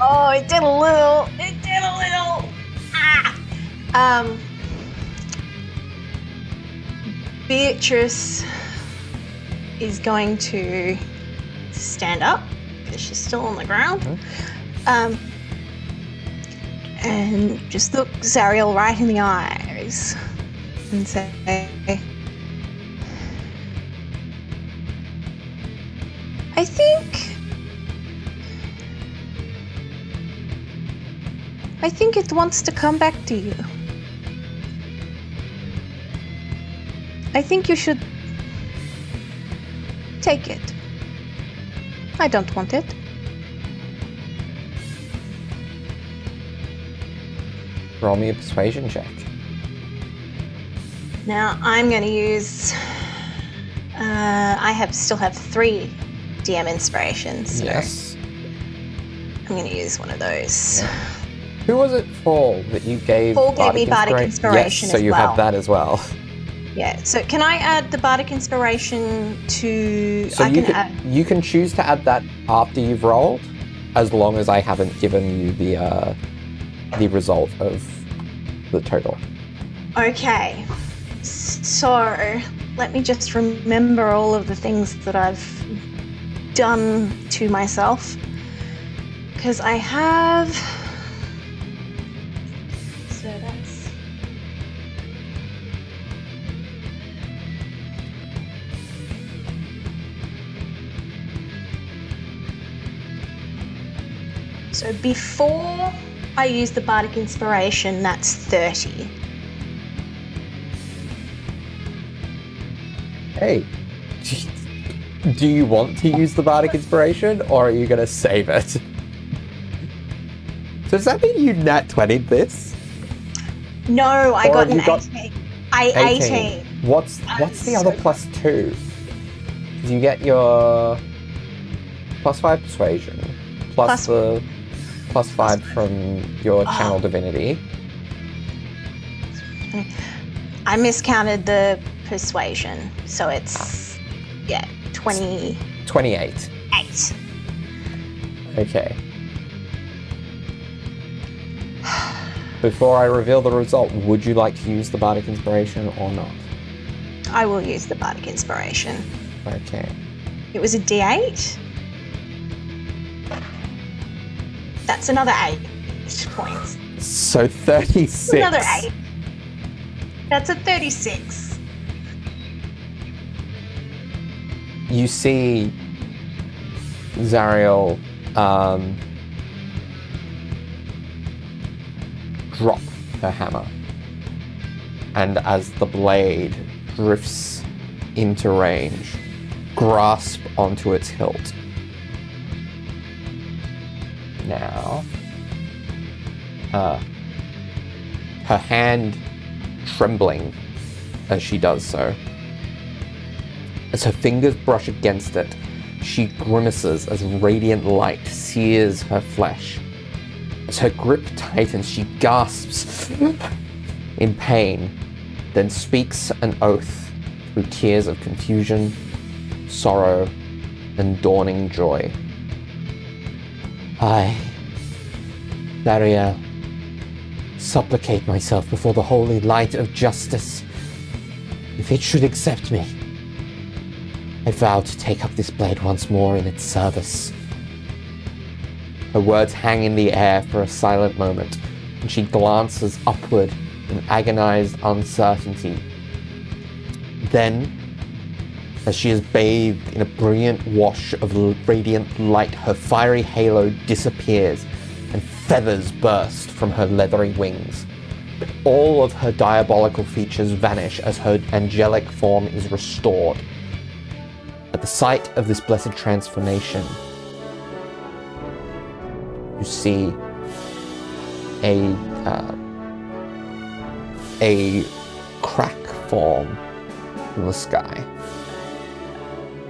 Oh, it did a little. It did a little. Ah. Um. Beatrice is going to stand up because she's still on the ground. Um. And just look Zariel right in the eyes and say, I think. I think it wants to come back to you. I think you should take it. I don't want it. Roll me a persuasion check. Now I'm going to use. Uh, I have still have three DM inspirations. So Yes. I'm going to use one of those. Who was it for that you gave? Fall gave me Bardic Inspiration Yes, so you well. have that as well. Yeah. So can I add the bardic inspiration to? So I you can, can add. you can choose to add that after you've rolled, as long as I haven't given you the uh, the result of the total. Okay. So let me just remember all of the things that I've done to myself, because I have. So before I use the bardic inspiration, that's 30. Hey, do you want to use the bardic inspiration, or are you going to save it? So does that mean you nat 20 this? No, I got an you got 18. I 18. What's what's the other two? two? You get your plus five persuasion, plus, Plus- the plus five from your ah. channel divinity. I miscounted the persuasion, so it's yeah, 28. Eight. Okay. Before I reveal the result, would you like to use the bardic inspiration or not? I will use the bardic inspiration. Okay. It was a D8. That's another 8 points. So thirty-six. Another 8. That's a 36. you see Zariel um, drop her hammer. And as the blade drifts into range, grasp onto its hilt. Now, uh, her hand trembling as she does so. As her fingers brush against it, she grimaces as radiant light sears her flesh. As her grip tightens, she gasps in pain, then speaks an oath through tears of confusion, sorrow, and dawning joy. I, Zariel, supplicate myself before the holy light of justice. If it should accept me, I vow to take up this blade once more in its service. Her words hang in the air for a silent moment, and she glances upward in agonized uncertainty. Then, as she is bathed in a brilliant wash of radiant light, her fiery halo disappears and feathers burst from her leathery wings. But All of her diabolical features vanish as her angelic form is restored. At the sight of this blessed transformation, you see a uh, a crack form in the sky,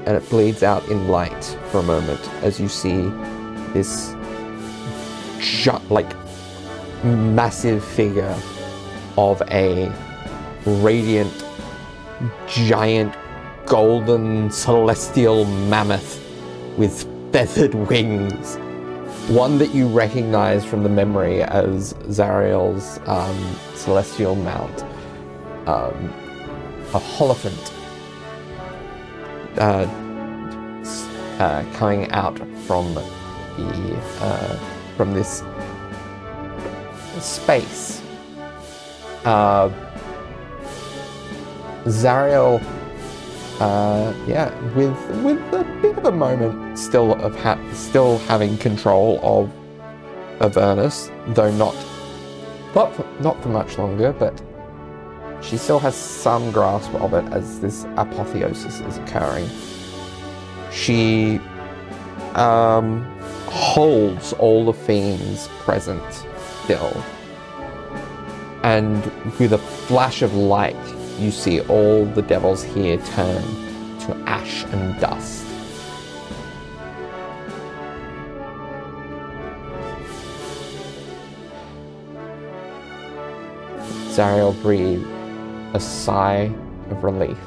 and it bleeds out in light for a moment as you see this gi- like massive figure of a radiant giant golden celestial mammoth with feathered wings. One that you recognize from the memory as Zariel's um, celestial mount. Um, a hollyphant uh, uh, coming out from the uh, from this space. Uh, Zariel uh, yeah, with with a bit of a moment still of ha- still having control of Avernus, though not not for, not for much longer, but she still has some grasp of it as this apotheosis is occurring. She um, holds all the fiends present still. And with a flash of light, you see all the devils here turn to ash and dust. Zariel breathed a sigh of relief.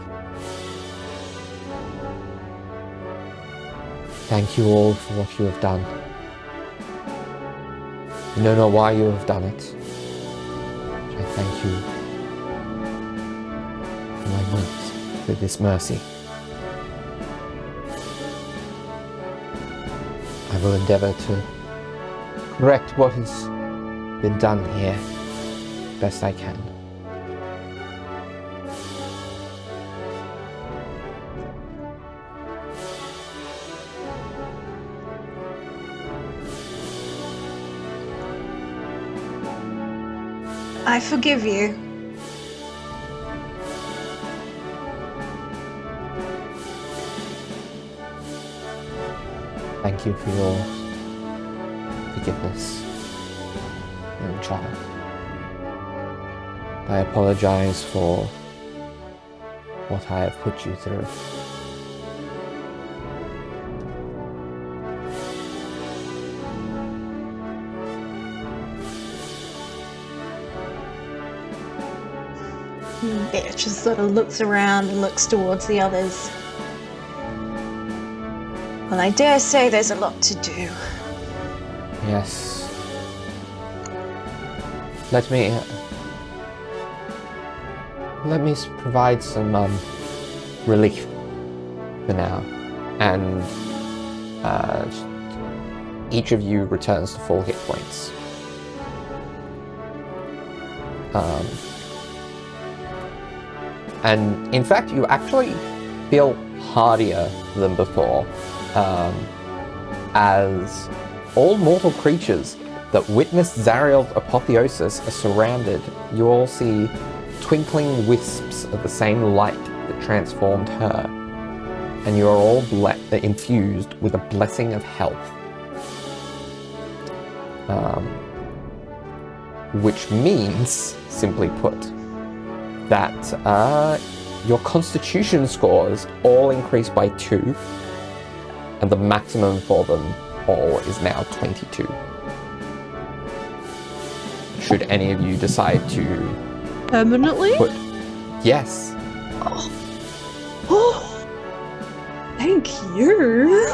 Thank you all for what you have done. I know not why you have done it. I thank you for my for this mercy. I will endeavor to correct what has been done here best I can. I forgive you. Thank you for your forgiveness, young child. I apologize for what I have put you through. Beatrice sort of looks around and looks towards the others. Well, I dare say there's a lot to do. Yes. Let me. Let me provide some um, relief for now. And uh, each of you returns to full hit points. Um, and in fact, you actually feel hardier than before. Um, as all mortal creatures that witness Zariel's apotheosis are surrounded, you all see twinkling wisps of the same light that transformed her, and you are all ble- infused with a blessing of health. Um, which means, simply put, that uh, your constitution scores all increase by two, and the maximum for them all is now 22. Should any of you decide to Permanently? put. Yes. Oh, thank you.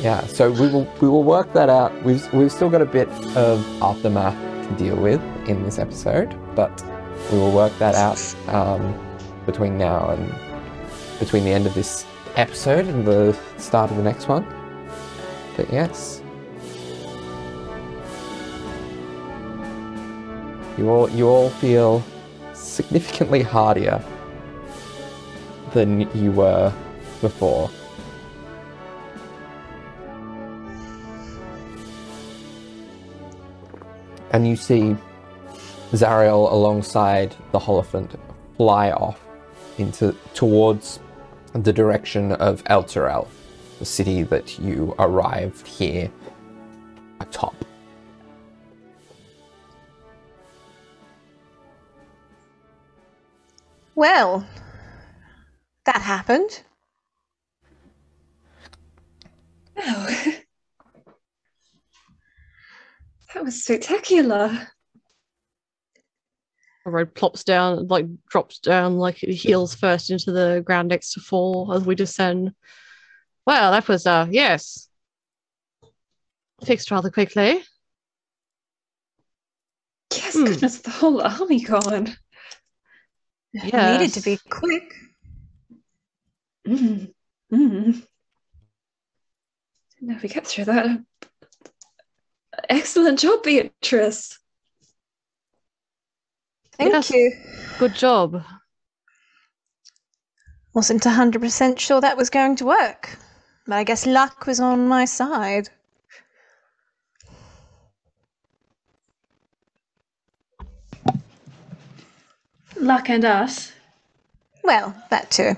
Yeah, so we will we will work that out. We've we've still got a bit of aftermath to deal with in this episode, but we will work that out um, between now and between the end of this episode and the start of the next one. But yes, you all you all feel significantly hardier than you were before. and you see Zariel alongside the Hollyphant fly off into towards the direction of Elturel, the city that you arrived here atop. Well, that happened. Oh. That was spectacular. The road plops down, like drops down, like it heels first into the ground next to Fall as we descend. Well, that was uh yes. Fixed rather quickly. Yes, Hmm. goodness, the whole army gone. It needed to be quick. Mm. Mm. Didn't know we get through that. Excellent job, Beatrice. Thank Yes. you. Good job. Wasn't 100% sure that was going to work, but I guess luck was on my side. Luck and us. Well, that too.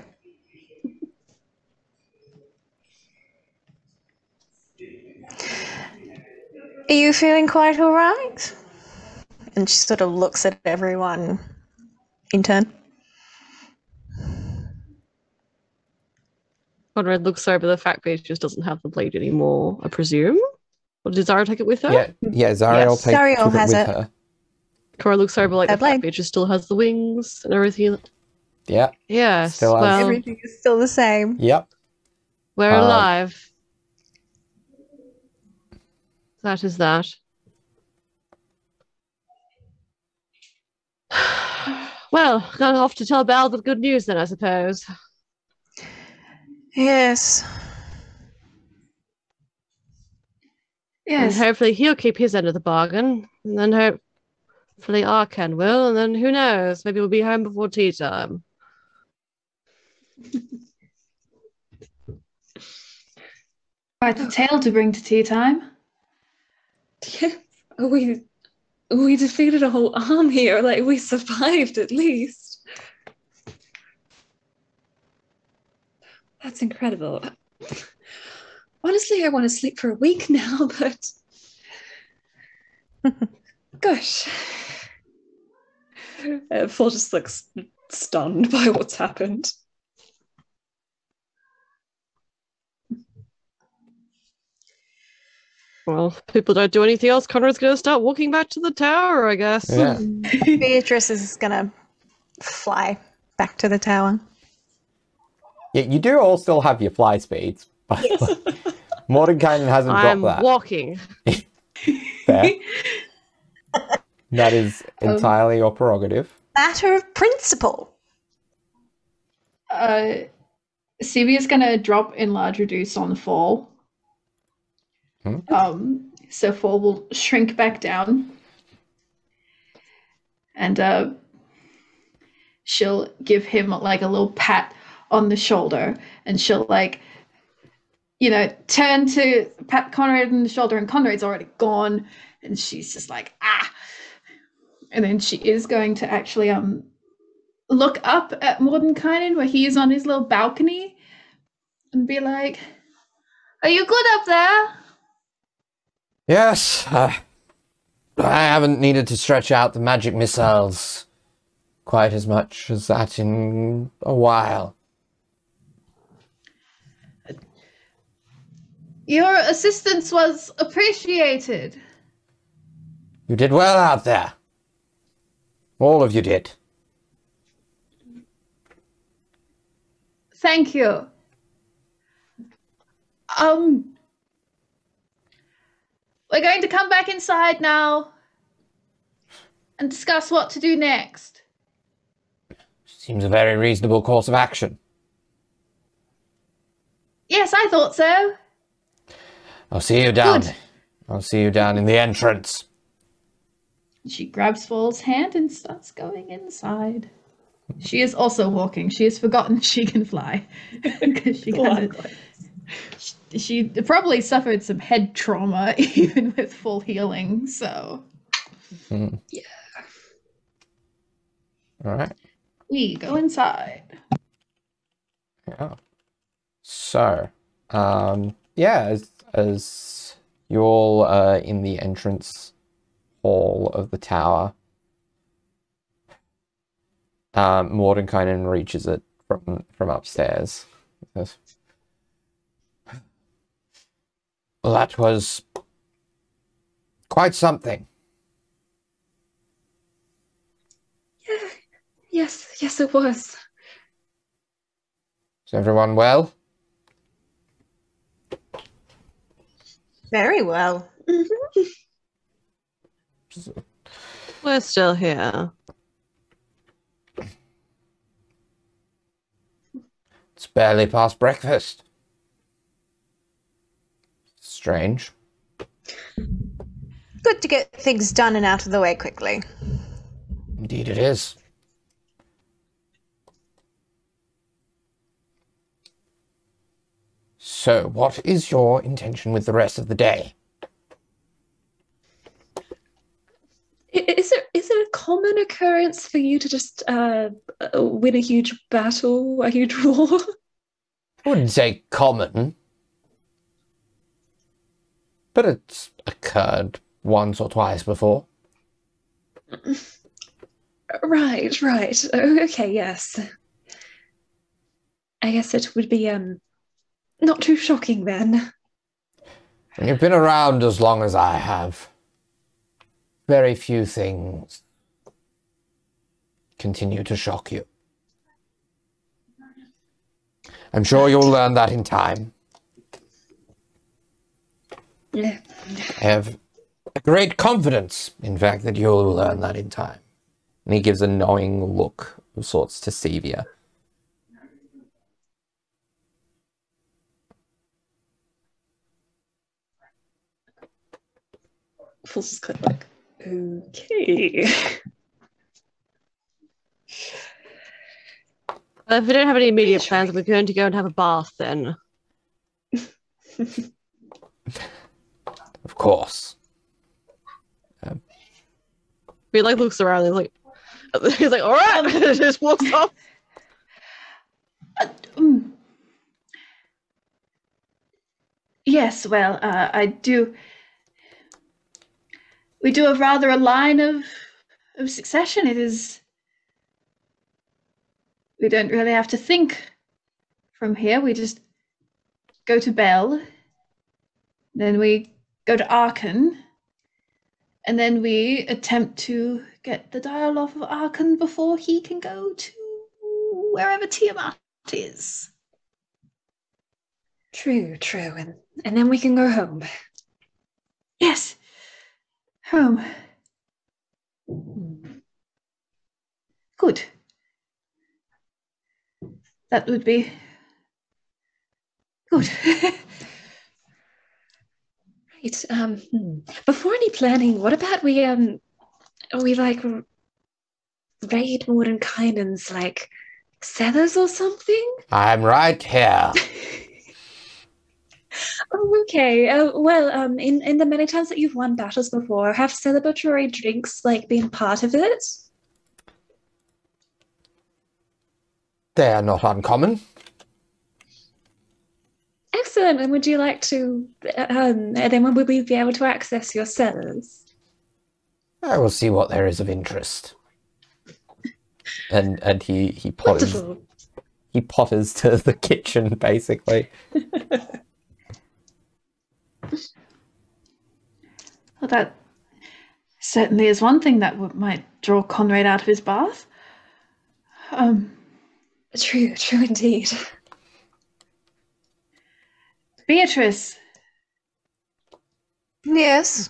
Are you feeling quite alright? And she sort of looks at everyone in turn. Conrade looks over the fact that just doesn't have the blade anymore, I presume. Or did Zara take it with her? Yeah, yeah. Zariel Yes. take, Zariel took it has with it. her. Cora looks over like Her the fact blade. that just still has the wings and everything. Yeah. Yeah. Still has- well, Everything is still the same. Yep. we're Um, alive. That is that. Well, going off to tell Bel the good news then, I suppose. Yes. And Yes. hopefully he'll keep his end of the bargain. And then hopefully Arkhan will. And then who knows? Maybe we'll be home before tea time. Quite a tale to bring to tea time. Yeah, we we defeated a whole army, or like we survived at least. That's incredible. Honestly, I want to sleep for a week now, but gosh, uh, Fall just looks stunned by what's happened. Well, if people don't do anything else. Conrade's going to start walking back to the tower, I guess. Yeah. Beatrice is gonna fly back to the tower. Yeah, you do all still have your fly speeds, but Mordenkainen hasn't I'm dropped that. walking. Fair. that is Um, entirely your prerogative. Matter of principle. Uh, is gonna drop enlarge reduce on the fall. Hmm. Um, so Fall will shrink back down, and uh, she'll give him like a little pat on the shoulder, and she'll like, you know, turn to pat Conrade on the shoulder, and Conrade's already gone, and she's just like ah, and then she is going to actually um look up at Mordenkainen where he is on his little balcony and be like, Are you good up there? Yes, uh, I haven't needed to stretch out the magic missiles quite as much as that in a while. Your assistance was appreciated. You did well out there. All of you did. Thank you. Um, we're going to come back inside now and discuss what to do next. Seems a very reasonable course of action. Yes, I thought so. I'll see you down. Good. I'll see you down in the entrance. She grabs Fall's hand and starts going inside. She is also walking. She has forgotten she can fly. 'Cause she, kind of, she, she probably suffered some head trauma even with full healing, so Yeah. All right. we go inside. Yeah. So, um, yeah, as, as you all are in the entrance hall of the tower, um, Mordenkainen reaches it from from upstairs says, Well, that was quite something. Yes, yes, it was. Is everyone well? Very well. We're still here. It's barely past breakfast. Strange. Good to get things done and out of the way quickly. Indeed, it is. So, what is your intention with the rest of the day? Is it is it a common occurrence for you to just uh, uh, win a huge battle, a huge war? I wouldn't say common, but it's occurred once or twice before. right, right. Oh, Okay, yes. I guess it would be um not too shocking then. You've been around as long as I have. Very few things continue to shock you. I'm sure you'll learn that in time. Yeah. I have a great confidence, in fact, that you'll learn that in time. And he gives a knowing look of sorts to Cevia. Fall's is kind of like, okay. Well, if we don't have any immediate plans, we're going to go and have a bath then. Of course. He like looks around and like he's like, all right, just walks off. Yes, well, uh, I do. We do have rather a line of of succession. It is. We don't really have to think from here. We just go to Bel, then we go to Arkhan, and then we attempt to get the dial off of Arkhan before he can go to wherever Tiamat is. True, true. And and then we can go home. Yes. Home. Good. That would be good. Right. Um before any planning, what about we um we like raid Mordenkainen's like cellars or something? I'm right here. Oh, okay. Uh, well, um, in, in the many times that you've won battles before, have celebratory drinks like been part of it? They are not uncommon. Excellent. And would you like to? Um, and then when will we be able to access your cellars? I will see what there is of interest. And and he he potters Wonderful. he potters to the kitchen basically. Well, that certainly is one thing that w- might draw Conrade out of his bath. Um, True. True indeed. Beatrice, Yes.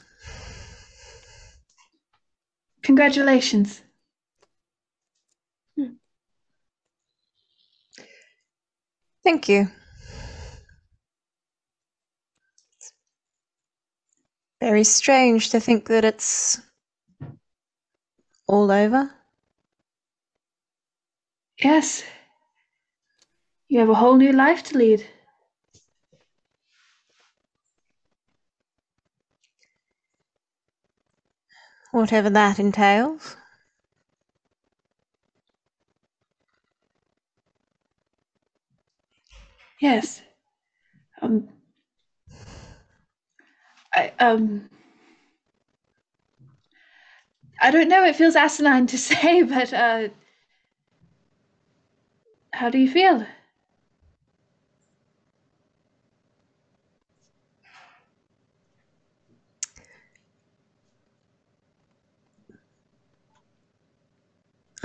congratulations. Hmm. Thank you. Very strange to think that it's all over. Yes. You have a whole new life to lead. Whatever that entails. Yes. Um. I um. I don't know. It feels asinine to say, but uh. How do you feel?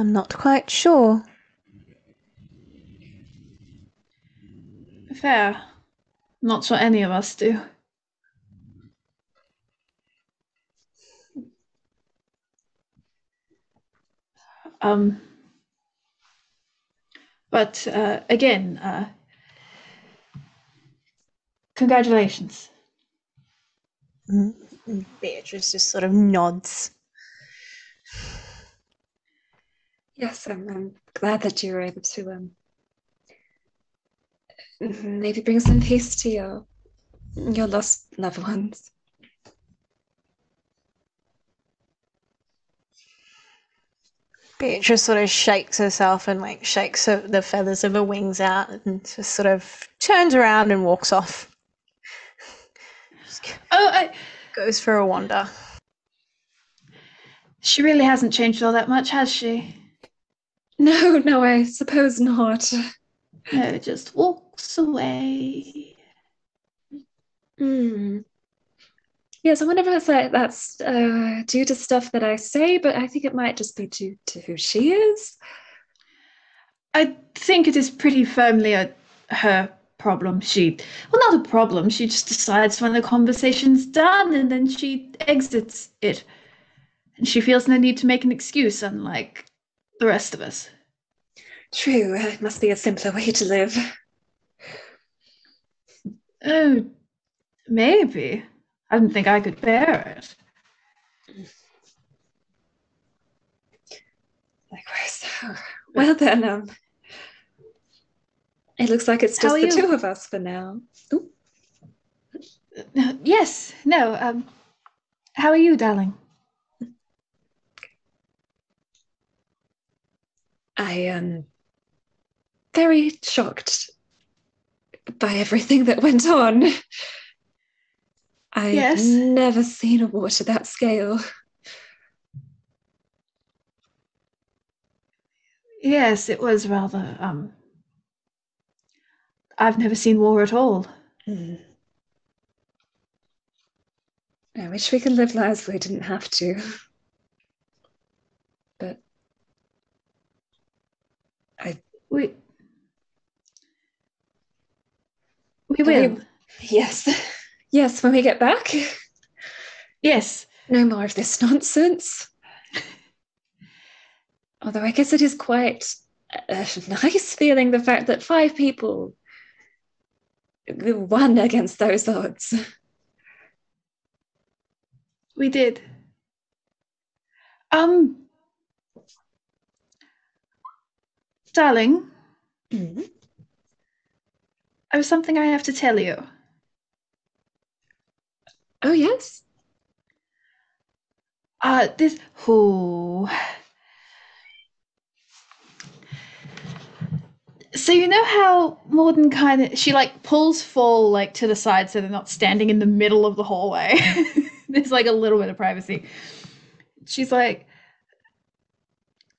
I'm not quite sure. Fair. Not sure any of us do. Um, but uh, again, uh, congratulations. Mm, Beatrice just sort of nods. Yes, I'm, I'm glad that you were able to um maybe bring some peace to your your lost loved ones. Beatrice sort of shakes herself and like shakes her, the feathers of her wings out and just sort of turns around and walks off. Oh, I, Goes for a wander. she really hasn't changed all that much, has she? No, no, I suppose not. No, just walks away. Hmm. Yes, I wonder if like that's uh, due to stuff that I say, but I think it might just be due to who she is. I think it is pretty firmly a her problem. She, well, not a problem. She just decides when the conversation's done and then she exits it. And she feels no need to make an excuse, unlike the rest of us. True, it must be a simpler way to live. Oh, maybe. I didn't think I could bear it. Likewise. Well then, um, it looks like it's just the you? two of us for now. Ooh. Uh, Yes, no, um, how are you, darling? I am very shocked by everything that went on. I've Yes. never seen a war to that scale. Yes, it was rather, um, I've never seen war at all. Hmm. I wish we could live lives we didn't have to. But We, we We- yes, yes, when we get back, Yes. no more of this nonsense. Although I guess it is quite a nice feeling the fact that five people won against those odds. We did. Um, darling, Mhm. I have something I have to tell you. Oh, yes. Uh, this. Oh. So you know how Mordenkainen she like pulls Fall like to the side so they're not standing in the middle of the hallway. There's like a little bit of privacy. She's like,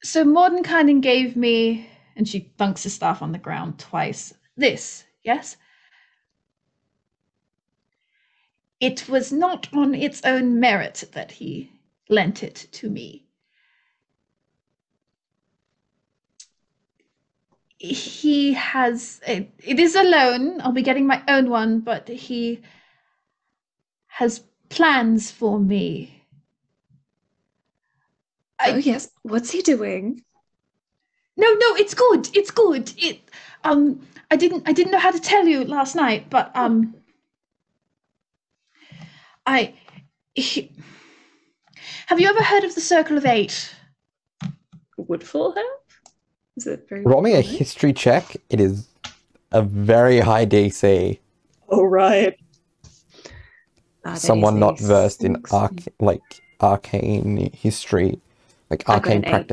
so Mordenkainen gave me, and she thunks the staff on the ground twice. This, yes. It was not on its own merit that he lent it to me. He has a, it is a loan. I'll be getting my own one, but he has plans for me. I- oh, yes. What's he doing? No, no, it's good. It's good. It um I didn't I didn't know how to tell you last night, but um I he, Have you ever heard of the Circle of 8? Woodfall have? Is it very Roll me a history check. It is a very high DC. All right. Ah, Someone not a versed in six. arc like arcane history, like arcane an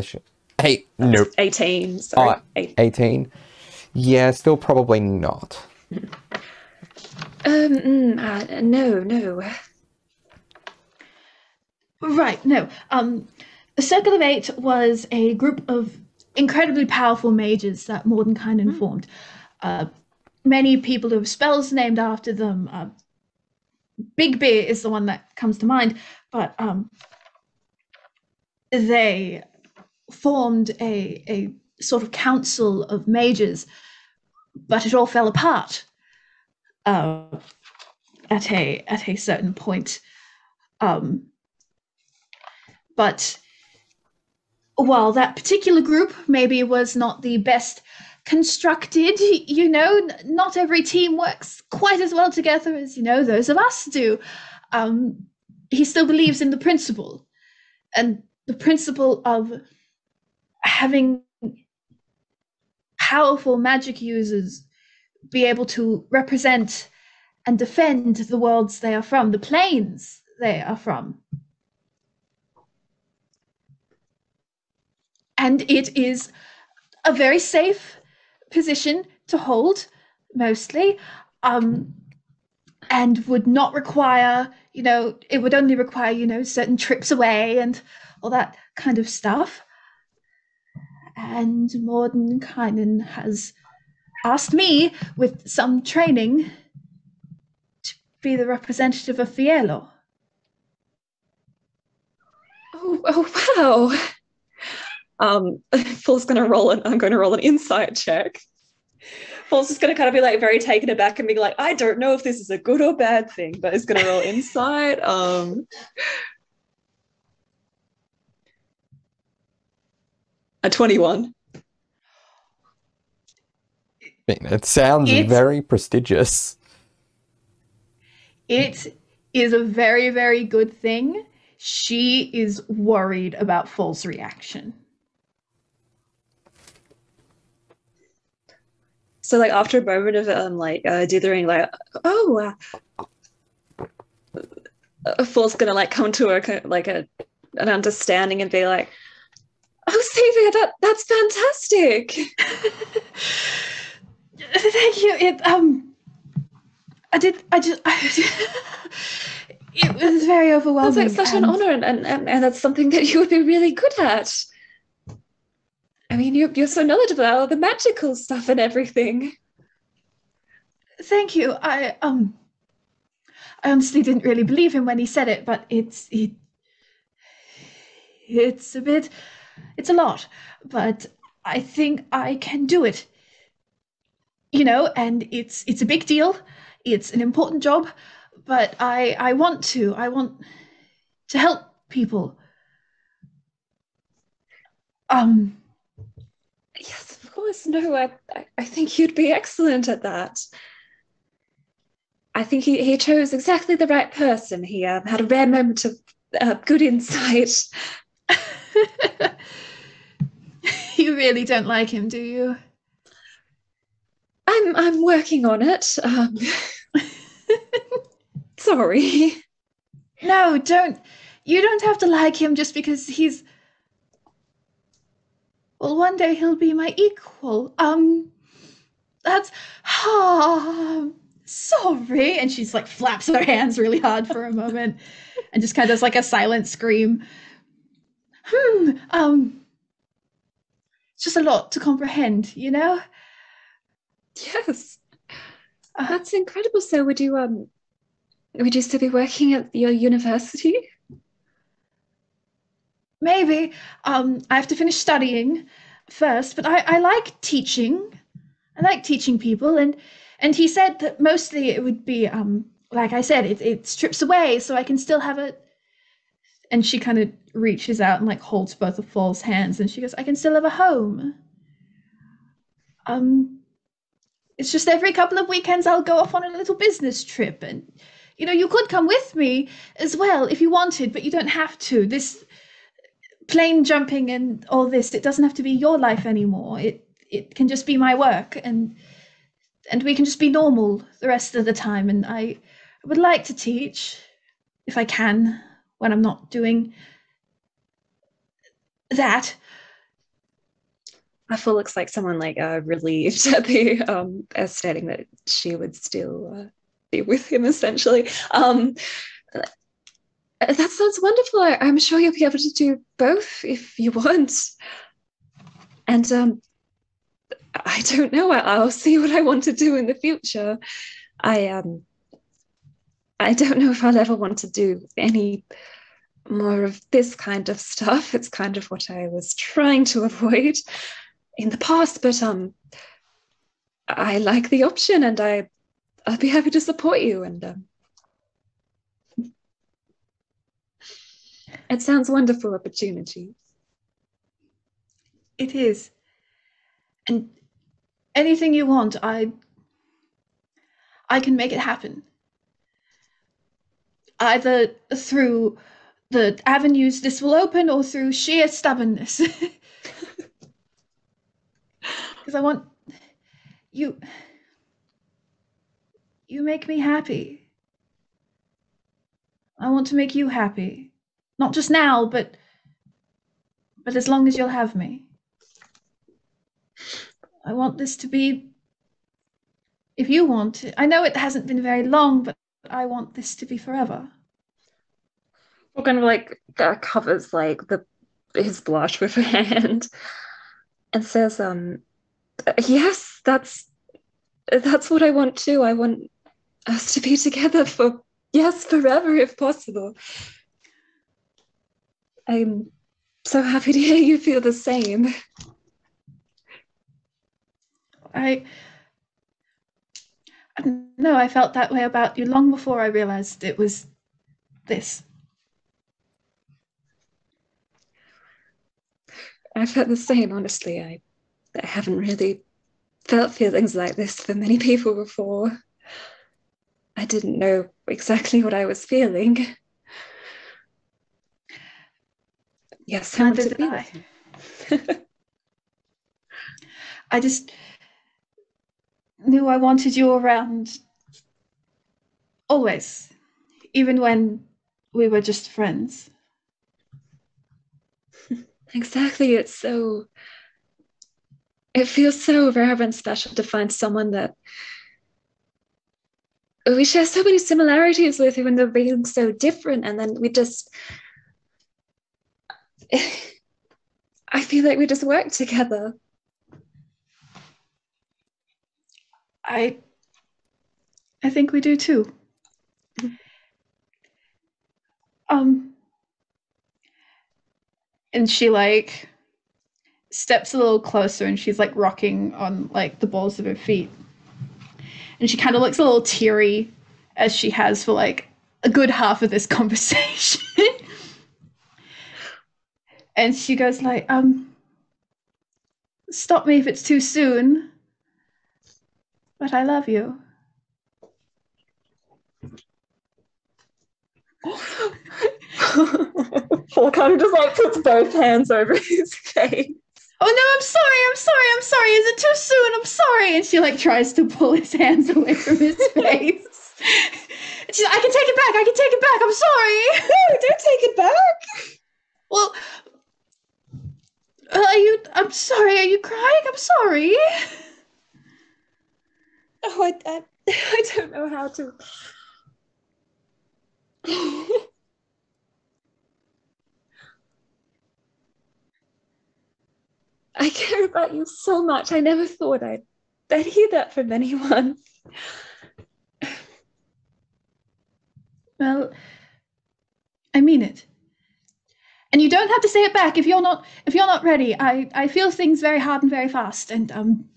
eight. practitioner. Nope. 18. Sorry. Eight. 18. Yeah, still probably not. Um, mm, uh, no, no. Right, no. Um, the Circle of Eight was a group of incredibly powerful mages that Mordenkainen formed. Uh, many people who have spells named after them. Uh, Bigby is the one that comes to mind, but um, they formed a, a sort of council of majors, but it all fell apart uh, at a at a certain point. Um, but while that particular group maybe was not the best constructed, you know, not every team works quite as well together as, you know, those of us do. Um, he still believes in the principle and the principle of having powerful magic users be able to represent and defend the worlds they are from, the planes they are from. And it is a very safe position to hold, mostly, um, and would not require, you know, it would only require, you know, certain trips away and all that kind of stuff. And Mordenkainen has asked me, with some training, to be the representative of Fierlor. Oh, oh wow. Um, Fall's gonna roll an I'm gonna roll an insight check. Fall's just gonna kind of be like very taken aback and be like, I don't know if this is a good or bad thing, but he's gonna roll insight. Um a 21. I mean, it sounds It's- very prestigious. It is a very, very good thing. She is worried about Fall's reaction. So like after a moment of um like uh dithering, like, oh uh, Fall's gonna like come to a like a an understanding and be like, oh Cevia, that that's fantastic. Thank you. It um, I did. I just. it was very That's overwhelming. like such an honor, and, and, and, and that's something that you would be really good at. I mean, you're, you're so knowledgeable about all the magical stuff and everything. Thank you. I um, I honestly didn't really believe him when he said it, but it's it. It's a bit, it's a lot, but I think I can do it. You know, and it's it's a big deal. It's an important job, but I I want to. I want to help people. Um. Yes, of course. No, I, I, think you'd be excellent at that. I think he, he chose exactly the right person. He had a rare moment of uh, good insight. you really don't like him, do you? I'm I'm working on it. Um, sorry. No, don't. You don't have to like him just because he's. Well, one day he'll be my equal. Um, that's. Ah, sorry. And she's like flaps her hands really hard for a moment, and just kind of does like a silent scream. Hmm. Um. It's just a lot to comprehend, you know. Yes, Uh, that's incredible. So, would you um, would you still be working at your university? maybe um i have to finish studying first but i i like teaching i like teaching people and and he said that mostly it would be um like i said it, it strips away so i can still have it and she kind of reaches out and like holds both of Fall's hands and she goes i can still have a home. Um it's just every couple of weekends i'll go off on a little business trip and you know you could come with me as well if you wanted but you don't have to. This plane jumping and all this it doesn't have to be your life anymore. It it can just be my work and and we can just be normal the rest of the time. And i would like to teach if i can when i'm not doing that I feel looks like someone like uh, relieved at the um, as stating that she would still uh, be with him essentially. Um, uh, that sounds wonderful. I'm sure you'll be able to do both if you want. And um, I don't know. I'll see what I want to do in the future. I um, I don't know if I'll ever want to do any more of this kind of stuff. It's kind of what I was trying to avoid in the past, but um, I like the option, and I I'll be happy to support you. And um, it sounds wonderful opportunity. it is and anything you want i i can make it happen either through the avenues this will open or through sheer stubbornness because i want you You make me happy. I want to make you happy. Not just now, but but as long as you'll have me. I want this to be if you want. I know it hasn't been very long, but I want this to be forever. Or kind of like uh, covers like the his blush with her hand and says, um, yes, that's that's what I want too. I want us to be together for yes, forever if possible. I'm so happy to hear you feel the same. I no, I felt that way about you long before I realized it was this. I felt the same, honestly. I, I haven't really felt feelings like this for many people before. I didn't know exactly what I was feeling. Yes, I Neither be did with. I just knew I wanted you around always, even when we were just friends. Exactly. It's so. It feels so rare and special to find someone that we share so many similarities with, even though being so different. And then we just. I feel like we just work together. I I think we do too. Um and she like steps a little closer and she's like rocking on like the balls of her feet. And she kind of looks a little teary as she has for like a good half of this conversation. and she goes like, um stop me if it's too soon. But I love you. Fall kind of just like puts both hands over his face. Oh no, I'm sorry, I'm sorry, I'm sorry. Is it too soon? I'm sorry. And she like tries to pull his hands away from his face. She's like, I can take it back, I can take it back, I'm sorry. No, don't take it back. Well are you I'm sorry, are you crying? I'm sorry. Oh, I, I, I don't know how to. I care about you so much. I never thought I'd, I'd hear that from anyone. Well I mean it. And you don't have to say it back if you're not if you're not ready. I, I feel things very hard and very fast and um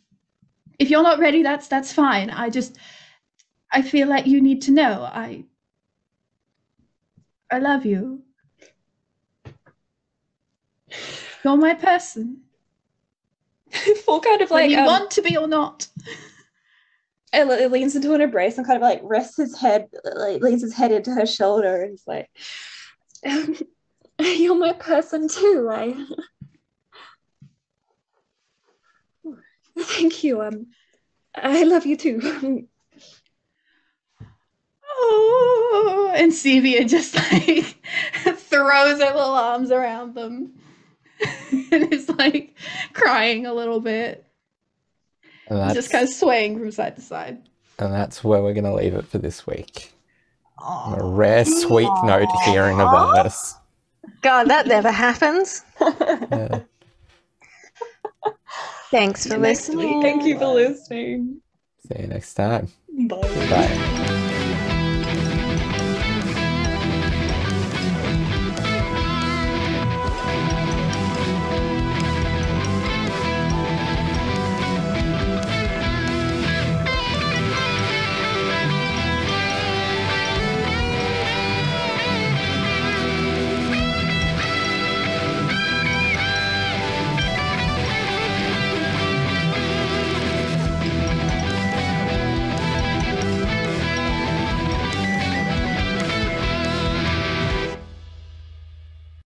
if you're not ready that's that's fine. I just I feel like you need to know. I I love you. You're my person. Fall kind of Whether like you um, want to be or not. it, it leans into an embrace and kind of like rests his head, like leans his head into her shoulder, and is like, um, "You're my person too." I thank you. Um, I love you too. Oh, and Cevia just like throws her little arms around them and is like crying a little bit. And that's, Just kind of swaying from side to side. and that's where we're going to leave it for this week. On a rare, sweet note here in Avernus. God, that never happens. Yeah. Thanks for you next listening. Thank you for listening. See you next time. Bye. Bye.